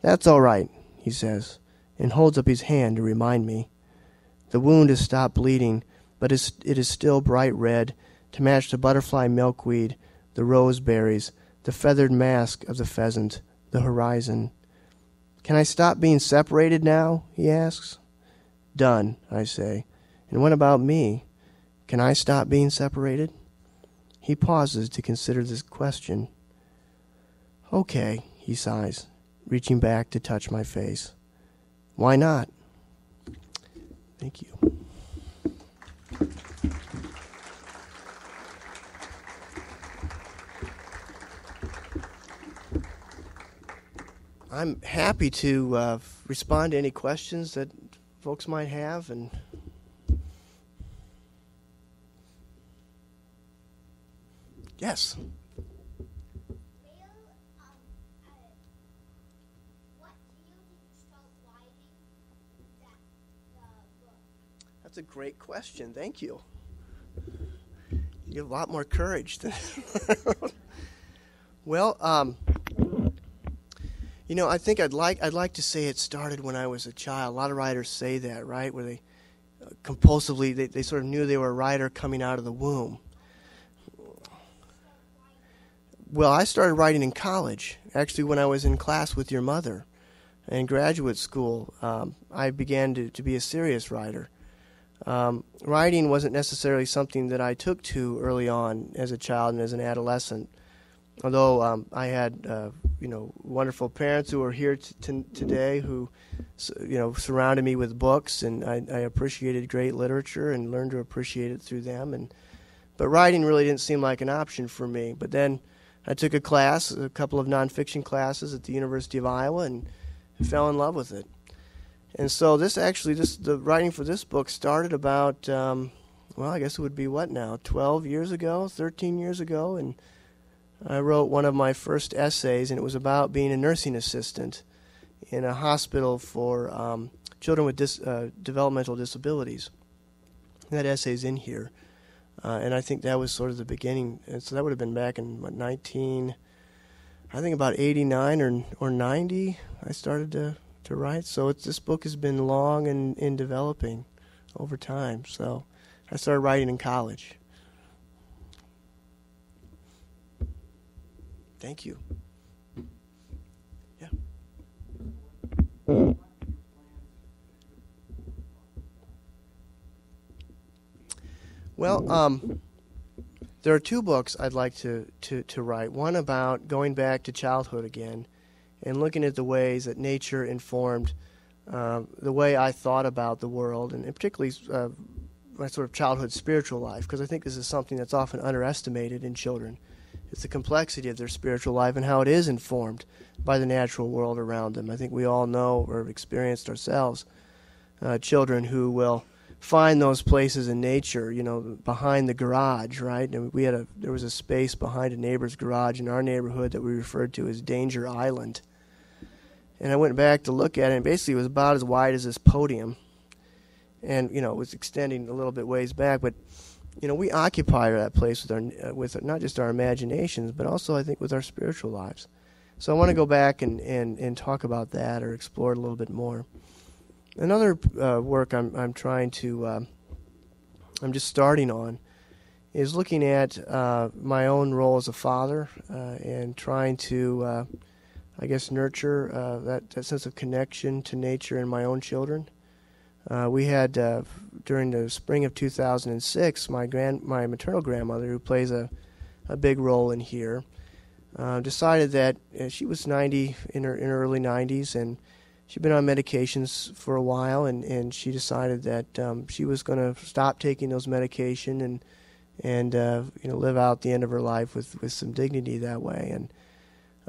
S2: That's all right, he says, and holds up his hand to remind me. The wound has stopped bleeding, but it is still bright red to match the butterfly milkweed, the roseberries, the feathered mask of the pheasant, the horizon. Can I stop being separated now? he asks. Done, I say. And what about me? Can I stop being separated? He pauses to consider this question. Okay, he sighs, reaching back to touch my face. Why not? Thank you. I'm happy to uh, respond to any questions that folks might have and yes that's a great question thank you you have a lot more courage than well um, you know, I think I'd like I'd like to say it started when I was a child. A lot of writers say that, right? Where they uh, compulsively they, they sort of knew they were a writer coming out of the womb. Well, I started writing in college. Actually, when I was in class with your mother, in graduate school, um, I began to, to be a serious writer. Um, writing wasn't necessarily something that I took to early on as a child and as an adolescent. Although um, I had uh, you know wonderful parents who are here t- t- today who you know surrounded me with books and I, I, appreciated great literature and learned to appreciate it through them and but writing really didn't seem like an option for me. But then I took a class a couple of nonfiction classes at the University of Iowa and fell in love with it and so this actually this the writing for this book started about um, well I guess it would be what now 12 years ago 13 years ago and I wrote one of my first essays, and it was about being a nursing assistant in a hospital for um, children with dis- uh, developmental disabilities. That essay's in here, uh, and I think that was sort of the beginning. And so that would have been back in what 19, I think about 89 or or 90. I started to to write. So this book has been long and in developing over time. So I started writing in college. Thank you. Yeah. Well, um, there are two books I'd like to, to, to write. One about going back to childhood again and looking at the ways that nature informed uh, the way I thought about the world, and particularly uh, my sort of childhood spiritual life, because I think this is something that's often underestimated in children. It's the complexity of their spiritual life and how it is informed by the natural world around them. I think we all know or have experienced ourselves uh, children who will find those places in nature, you know, behind the garage, right? And we had a there was a space behind a neighbor's garage in our neighborhood that we referred to as Danger Island. And I went back to look at it, and basically it was about as wide as this podium, and you know it was extending a little bit ways back, but you know, we occupy that place with our uh, with not just our imaginations, but also I think with our spiritual lives. So I want to go back and, and, and talk about that or explore it a little bit more. Another uh, work I'm I'm trying to uh, I'm just starting on is looking at uh, my own role as a father uh, and trying to uh, I guess nurture that, that sense of connection to nature in my own children. Uh, we had uh, during the spring of 2006, my grand, my maternal grandmother, who plays a, a big role in here, uh, decided that uh, she was 90 in her in her early 90s, and she'd been on medications for a while, and, and she decided that um, she was going to stop taking those medication and and uh, you know live out the end of her life with, with some dignity that way, and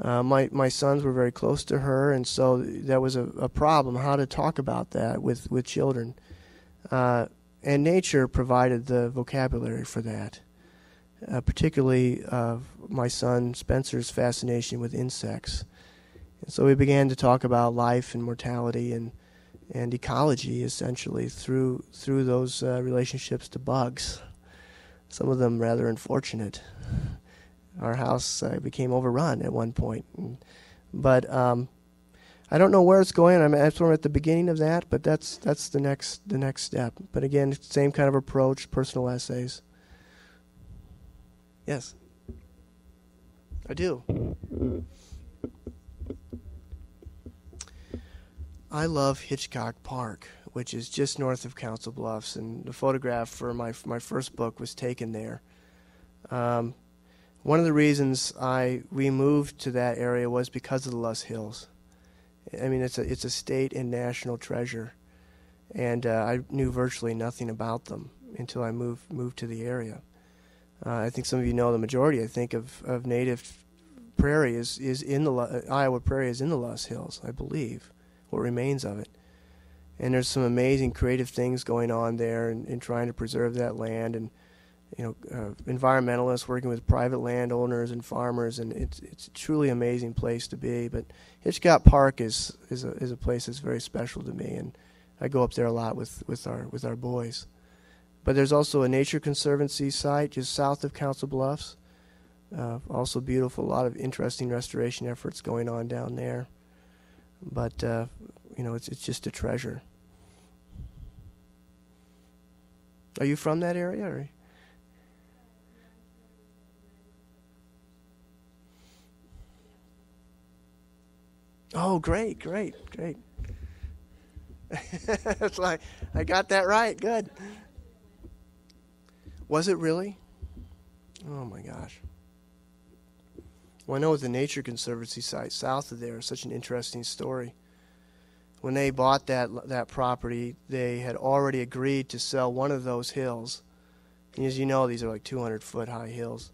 S2: uh, my my sons were very close to her, and so that was a, a problem how to talk about that with with children. Uh, and nature provided the vocabulary for that, uh, particularly my son Spencer's fascination with insects. And so we began to talk about life and mortality and and ecology essentially through through those uh, relationships to bugs. Some of them rather unfortunate our house uh, became overrun at one point. And, but um, I don't know where it's going. I'm at, at the beginning of that, but that's that's the next the next step. But again, same kind of approach, personal essays. Yes, I do. I love Hitchcock Park, which is just north of Council Bluffs, and the photograph for my my first book was taken there. Um, one of the reasons I we moved to that area was because of the Loess Hills. I mean, it's a it's a state and national treasure, and uh, I knew virtually nothing about them until I moved moved to the area. Uh, I think some of you know the majority. I think of, of native prairie is is in the uh, Iowa prairie is in the Loess Hills, I believe, what remains of it. And there's some amazing creative things going on there in, in trying to preserve that land and you know, uh, environmentalists working with private landowners and farmers, and it's it's a truly amazing place to be. But Hitchcock Park is is a is a place that's very special to me, and I go up there a lot with with our with our boys. But there's also a nature conservancy site just south of Council Bluffs. Uh, also beautiful, a lot of interesting restoration efforts going on down there. But uh, you know, it's it's just a treasure. Are you from that area? Or? Oh, great, great, great. it's like I got that right. Good. Was it really? Oh my gosh. Well, I know with the Nature Conservancy site south of there, such an interesting story. When they bought that that property, they had already agreed to sell one of those hills. And as you know, these are like 200 foot high hills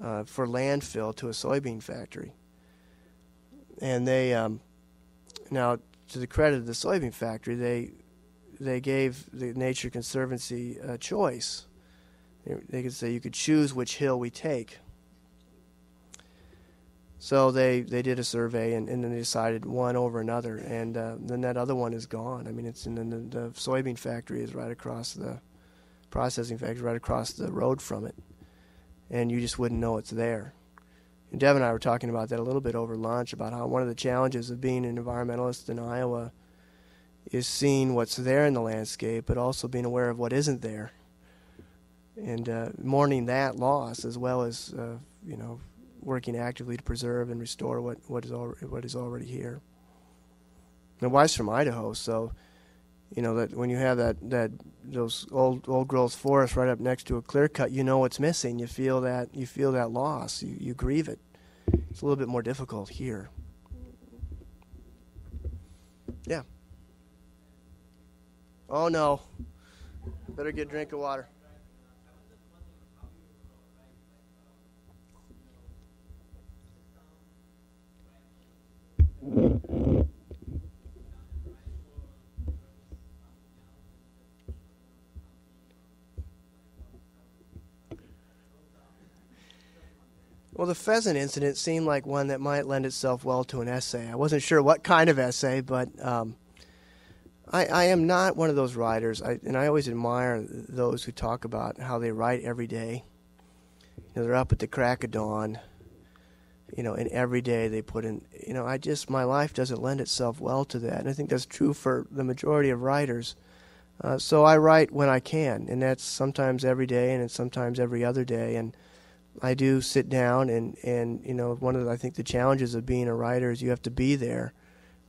S2: uh, for landfill to a soybean factory and they um, now to the credit of the soybean factory, they they gave the Nature Conservancy a choice. They, they could say you could choose which hill we take. So they, they did a survey and, and then they decided one over another, and uh, then that other one is gone. I mean, it's in the, the soybean factory is right across the processing factory, right across the road from it, and you just wouldn't know it's there. And and I were talking about that a little bit over lunch about how one of the challenges of being an environmentalist in Iowa is seeing what's there in the landscape, but also being aware of what isn't there, and uh, mourning that loss as well as uh, you know working actively to preserve and restore what what is al- what is already here. My wife's from Idaho, so you know that when you have that that those old old growth forests right up next to a clear cut, you know what's missing. You feel that you feel that loss. You you grieve it. It's a little bit more difficult here. Yeah. Oh no. Better get a drink of water. Well, the pheasant incident seemed like one that might lend itself well to an essay. I wasn't sure what kind of essay, but um, I, I, am not one of those writers, I, and I always admire those who talk about how they write every day. You know, they're up at the crack of dawn, you know, and every day they put in, you know, I just, my life doesn't lend itself well to that. And I think that's true for the majority of writers. Uh, so I write when I can, and that's sometimes every day and it's sometimes every other day. And I do sit down and and you know one of the, I think the challenges of being a writer is you have to be there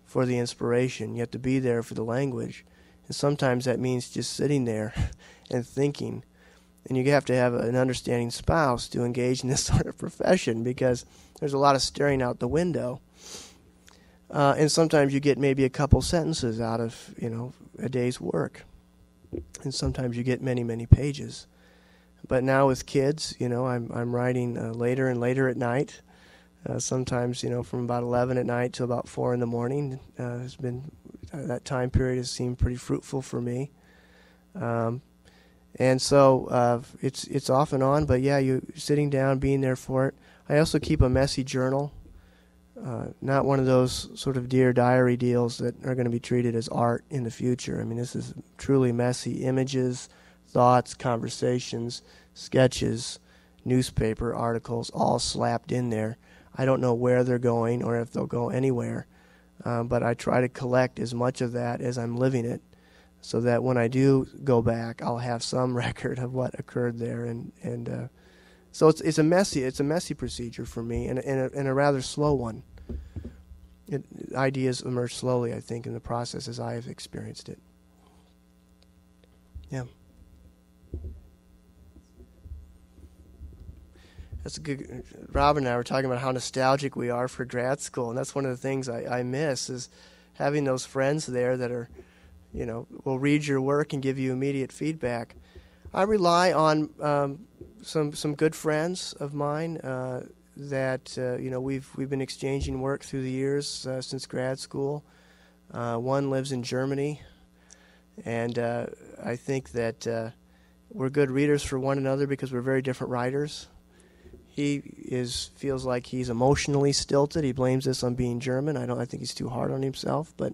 S2: for the inspiration. You have to be there for the language, and sometimes that means just sitting there and thinking. And you have to have an understanding spouse to engage in this sort of profession because there's a lot of staring out the window. Uh, and sometimes you get maybe a couple sentences out of you know a day's work, and sometimes you get many many pages. But now with kids, you know, I'm I'm writing uh, later and later at night. Uh, sometimes, you know, from about 11 at night to about 4 in the morning uh, has been uh, that time period has seemed pretty fruitful for me. Um, and so uh, it's it's off and on, but yeah, you sitting down, being there for it. I also keep a messy journal. Uh, not one of those sort of dear diary deals that are going to be treated as art in the future. I mean, this is truly messy images, thoughts, conversations, sketches, newspaper articles, all slapped in there. I don't know where they're going or if they'll go anywhere, um, but I try to collect as much of that as I'm living it, so that when I do go back, I'll have some record of what occurred there, and and uh, so it's it's a messy it's a messy procedure for me, and and a, and a rather slow one. It, ideas emerge slowly, I think, in the process as I have experienced it. Yeah. That's a good. Robin and I were talking about how nostalgic we are for grad school, and that's one of the things I, I miss is having those friends there that are, you know, will read your work and give you immediate feedback. I rely on um, some some good friends of mine uh, that uh, you know we've we've been exchanging work through the years uh, since grad school. Uh, one lives in Germany, and uh, I think that uh, we're good readers for one another because we're very different writers. He is feels like he's emotionally stilted. He blames this on being German. I don't. I think he's too hard on himself, but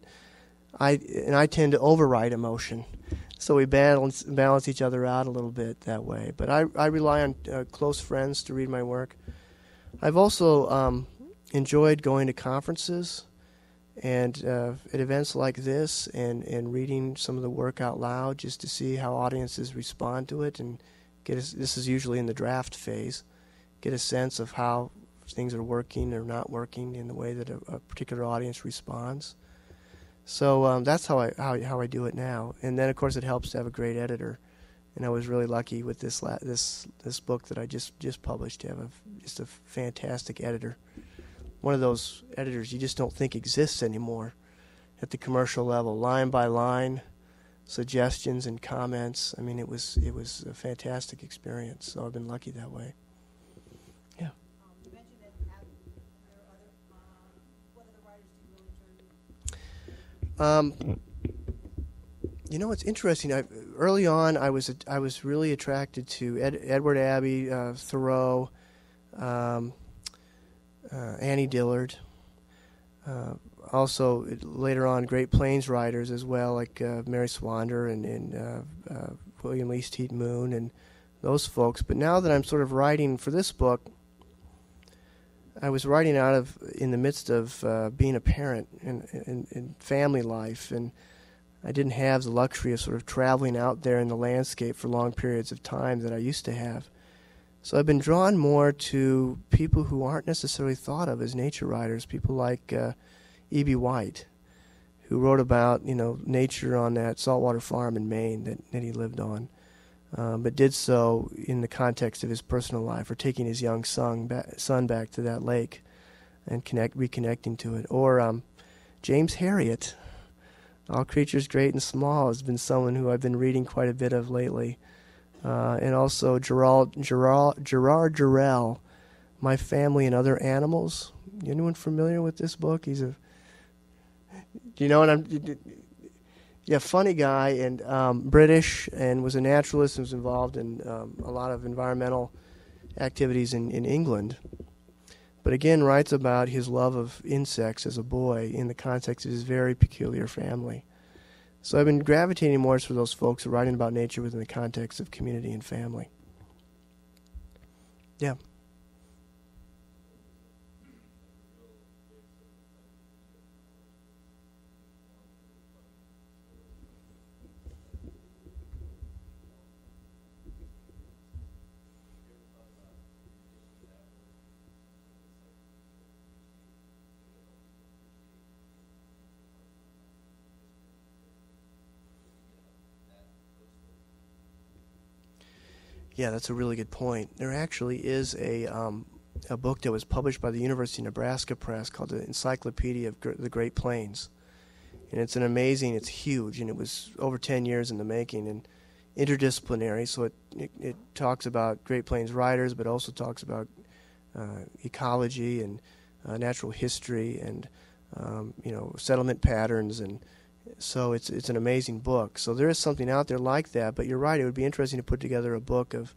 S2: I and I tend to override emotion so we balance balance each other out a little bit that way. But I I rely on uh, close friends to read my work. I've also um, enjoyed going to conferences and uh, at events like this and, and reading some of the work out loud just to see how audiences respond to it and get this is usually in the draft phase get a sense of how things are working or not working in the way that a, a particular audience responds so um, that's how I how, how I do it now. And then of course it helps to have a great editor. And I was really lucky with this la- this this book that I just just published to have a, just a fantastic editor. One of those editors you just don't think exists anymore at the commercial level, line by line, suggestions and comments. I mean, it was it was a fantastic experience. So I've been lucky that way. Um, you know, it's interesting. I, early on, I was I was really attracted to Ed, Edward Abbey, uh, Thoreau, um, uh, Annie Dillard. Uh, also, later on, Great Plains writers as well, like uh, Mary Swander and, and uh, uh, William Least Moon and those folks. But now that I'm sort of writing for this book, I was writing out of in the midst of uh, being a parent and, and, and, family life, and I didn't have the luxury of sort of traveling out there in the landscape for long periods of time that I used to have. So I've been drawn more to people who aren't necessarily thought of as nature writers, people like uh, E.B. White, who wrote about you know nature on that saltwater farm in Maine that, that he lived on um, but did so in the context of his personal life, or taking his young son back, son back to that lake and connect, reconnecting to it. Or um, James Herriot, All Creatures Great and Small, has been someone who I've been reading quite a bit of lately. Uh, and also Gerald, Gerald, Gerard Durrell, My Family and Other Animals. Anyone familiar with this book? He's a. Do you know what I'm? Yeah, funny guy and um, British, and was a naturalist and was involved in um, a lot of environmental activities in, in England. But again, writes about his love of insects as a boy in the context of his very peculiar family. So I've been gravitating more to those folks who are writing about nature within the context of community and family. Yeah. Yeah, that's a really good point. There actually is a um, a book that was published by the University of Nebraska Press called the Encyclopedia of the Great Plains, and it's an amazing. It's huge, and it was over ten years in the making and interdisciplinary. So it it, it talks about Great Plains writers, but also talks about uh, ecology and uh, natural history and um, you know settlement patterns and so it's it's an amazing book. So there is something out there like that. But you're right; it would be interesting to put together a book of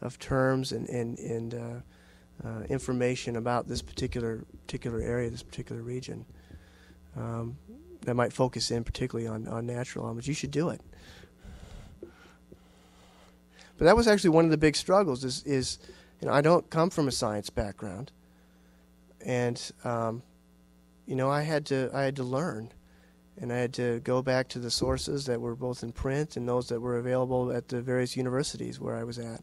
S2: of terms and and and uh, uh, information about this particular particular area, this particular region. Um, that might focus in particularly on on natural elements. You should do it. But that was actually one of the big struggles. Is is you know I don't come from a science background, and um, you know I had to I had to learn and I had to go back to the sources that were both in print and those that were available at the various universities where I was at.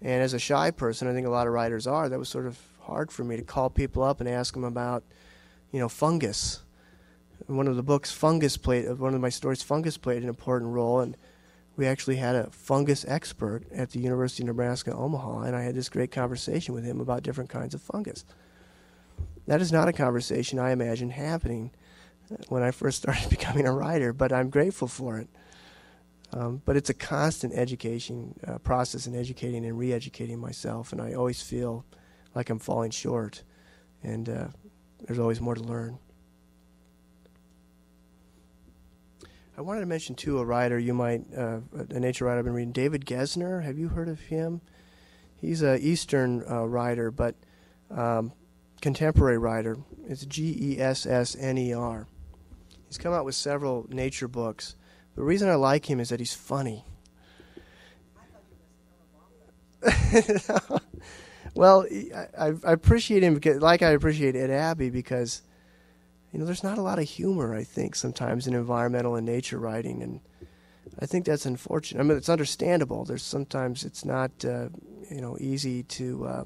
S2: And as a shy person, I think a lot of writers are, that was sort of hard for me to call people up and ask them about, you know, fungus. One of the books, fungus played, uh, one of my stories, fungus played an important role. And we actually had a fungus expert at the University of Nebraska Omaha, and I had this great conversation with him about different kinds of fungus. That is not a conversation I imagine happening when I first started becoming a writer, but I'm grateful for it. Um, but it's a constant education uh, process in educating and re-educating myself, and I always feel like I'm falling short, and uh, there's always more to learn. I wanted to mention too a writer you might uh, a nature writer I've been reading, David Gessner. Have you heard of him? He's a Eastern uh, writer, but um, contemporary writer. It's G E S S N E R. He's come out with several nature books. The reason I like him is that he's funny. well, I, I, appreciate him because, like I appreciate Ed Abbey because, you know, there's not a lot of humor. I think sometimes in environmental and nature writing, and I think that's unfortunate. I mean, it's understandable. There's sometimes it's not, uh, you know, easy to uh,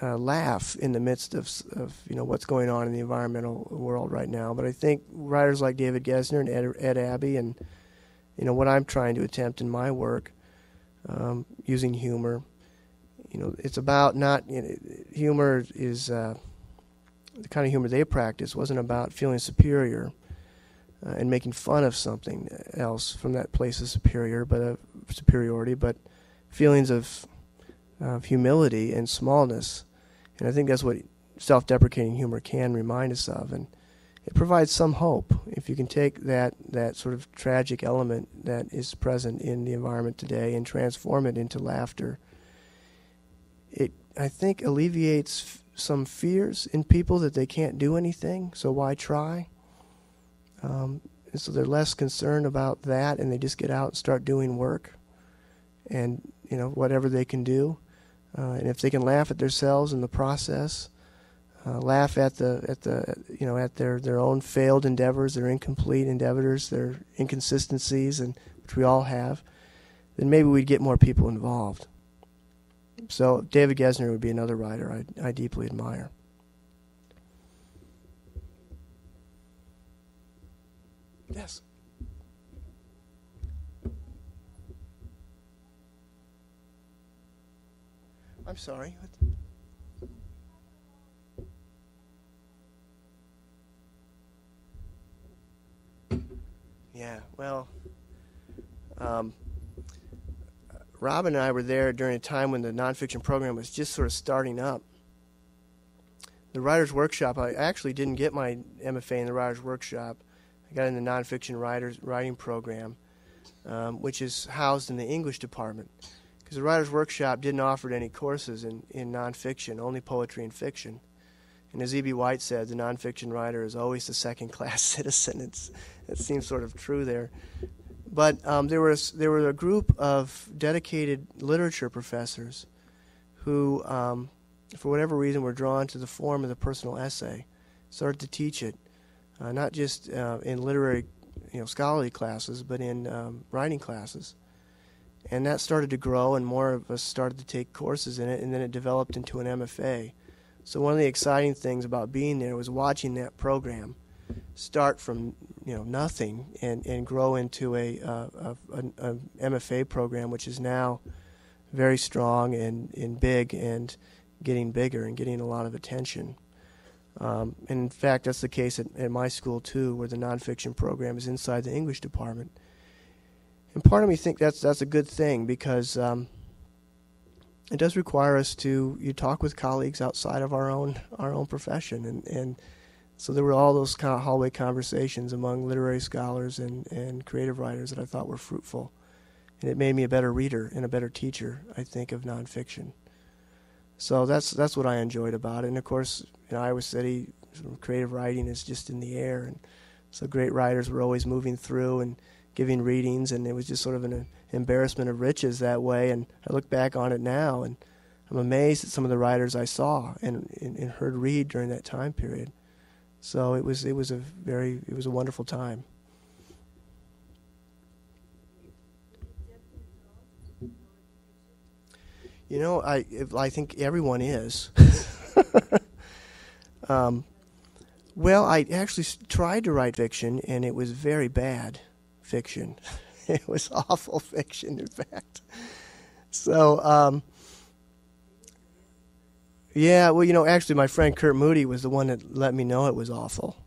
S2: uh, laugh in the midst of, of, you know what's going on in the environmental world right now. But I think writers like David Gessner and Ed, Ed Abbey, and you know what I'm trying to attempt in my work, um, using humor you know, it's about not you know, humor is uh, the kind of humor they practice wasn't about feeling superior uh, and making fun of something else from that place of superior, but of superiority, but feelings of of humility and smallness, and I think that's what self-deprecating humor can remind us of, and it provides some hope if you can take that that sort of tragic element that is present in the environment today and transform it into laughter it I think alleviates f- some fears in people that they can't do anything. So why try? Um, and so they're less concerned about that, and they just get out and start doing work, and you know whatever they can do, uh, and if they can laugh at themselves in the process, uh, laugh at the at the you know at their their own failed endeavors, their incomplete endeavors, their inconsistencies, and which we all have, then maybe we'd get more people involved. So David Gessner would be another writer I, I deeply admire. Yes. I'm sorry. Yeah, well, um, Robin and I were there during a time when the nonfiction program was just sort of starting up. The Writers Workshop, I actually didn't get my MFA in the Writers Workshop. I got in the nonfiction writers writing program, um, which is housed in the English department. Because the Writers Workshop didn't offer any courses in, in nonfiction, only poetry and fiction. And as E.B. White said, the nonfiction writer is always the second class citizen. It's, it seems sort of true there. But um, there was there were a group of dedicated literature professors who, um, for whatever reason, were drawn to the form of the personal essay, started to teach it, uh, not just uh, in literary, you know, scholarly classes, but in um, writing classes. And that started to grow, and more of us started to take courses in it, and then it developed into an MFA. So one of the exciting things about being there was watching that program start from you know nothing and, and grow into a, uh, a, a, a, MFA program, which is now very strong and, and big and getting bigger and getting a lot of attention. Um, and in fact, that's the case at, at my school too, where the nonfiction program is inside the English department. And part of me think that's that's a good thing because um, it does require us to you talk with colleagues outside of our own our own profession and and so there were all those kind of hallway conversations among literary scholars and, and creative writers that I thought were fruitful. And it made me a better reader and a better teacher, I think, of nonfiction. So that's that's what I enjoyed about it. And of course, in Iowa City, creative writing is just in the air, and so great writers were always moving through and giving readings, and it was just sort of an embarrassment of riches that way. And I look back on it now, and I'm amazed at some of the writers I saw and, and, and heard read during that time period. So it was it was a very it was a wonderful time. You know, I I think everyone is. um, well, I actually tried to write fiction, and it was very bad fiction. it was awful fiction, in fact. So, um, yeah, well, you know, actually, my friend Kurt Moody was the one that let me know it was awful.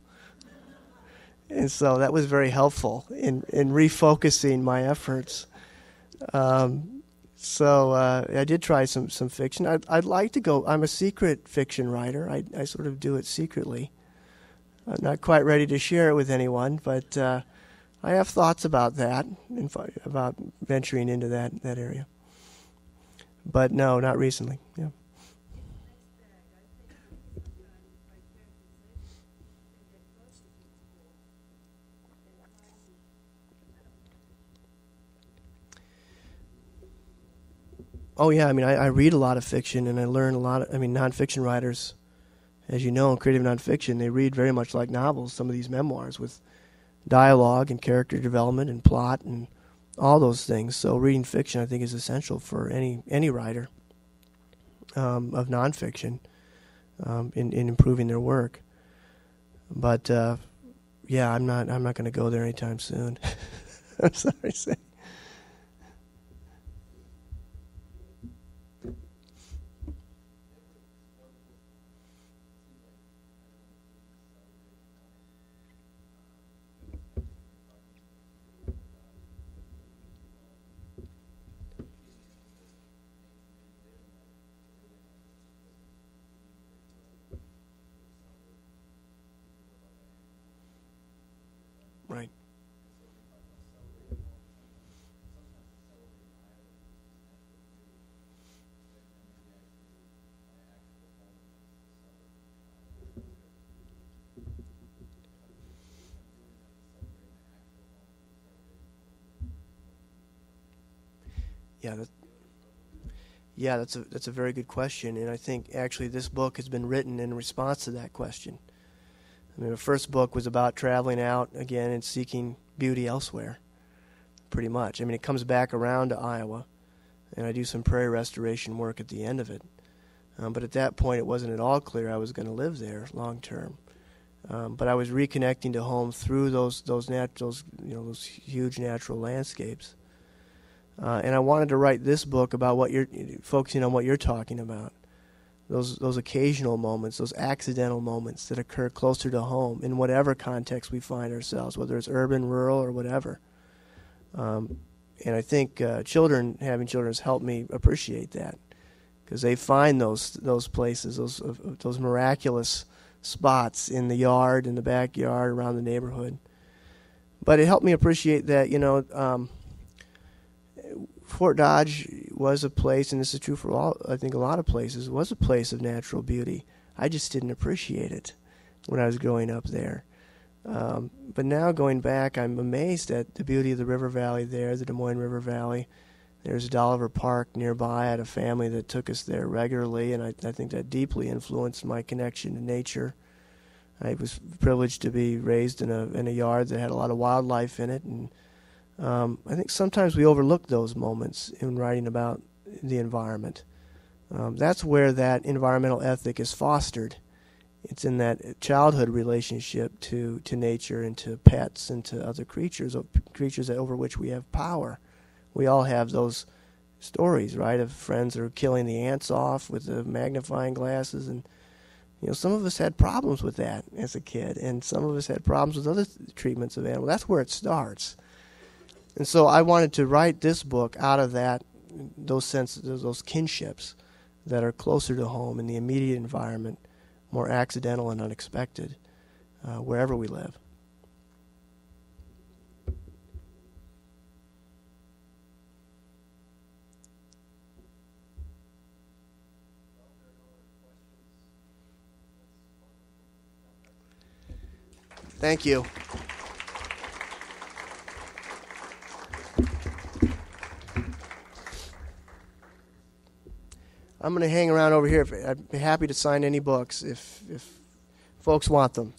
S2: And so that was very helpful in, in refocusing my efforts. Um, so uh, I did try some, some fiction. I'd, I'd like to go, I'm a secret fiction writer. I, I sort of do it secretly. I'm not quite ready to share it with anyone, but uh, I have thoughts about that, about venturing into that, that area. But no, not recently. Yeah. Oh yeah, I mean, I, I, read a lot of fiction and I learn a lot. Of, I mean, nonfiction writers, as you know, in creative nonfiction, they read very much like novels. Some of these memoirs with dialogue and character development and plot and all those things. So reading fiction, I think, is essential for any any writer um, of nonfiction um, in in improving their work. But uh, yeah, I'm not I'm not going to go there anytime soon. I'm sorry to say. Right. Yeah, that, yeah, that's a that's a very good question, and I think actually this book has been written in response to that question. I mean, the first book was about traveling out again and seeking beauty elsewhere, pretty much. I mean, it comes back around to Iowa, and I do some prairie restoration work at the end of it. Um, but at that point, it wasn't at all clear I was going to live there long term. Um, but I was reconnecting to home through those those nat- those you know those huge natural landscapes, uh, and I wanted to write this book about what you're focusing on what you're talking about those those occasional moments, those accidental moments that occur closer to home in whatever context we find ourselves, whether it's urban, rural, or whatever. Um, and I think uh, children having children has helped me appreciate that because they find those those places, those uh, those miraculous spots in the yard, in the backyard, around the neighborhood. But it helped me appreciate that you know. Um, Fort Dodge was a place, and this is true for all, I think a lot of places, was a place of natural beauty. I just didn't appreciate it when I was growing up there. Um, but now going back, I'm amazed at the beauty of the river valley there, the Des Moines River Valley. There's a Dolliver Park nearby. I had a family that took us there regularly, and I, I think that deeply influenced my connection to nature. I was privileged to be raised in a in a yard that had a lot of wildlife in it, and um, I think sometimes we overlook those moments in writing about the environment. Um, that's where that environmental ethic is fostered. It's in that childhood relationship to, to nature and to pets and to other creatures, creatures over which we have power. We all have those stories, right, of friends that are killing the ants off with the magnifying glasses and you know, some of us had problems with that as a kid, and some of us had problems with other th- treatments of animals. That's where it starts. And so I wanted to write this book out of that, those senses, those kinships that are closer to home in the immediate environment, more accidental and unexpected, uh, wherever we live. Thank you. I'm going to hang around over here. I'd be happy to sign any books if if folks want them.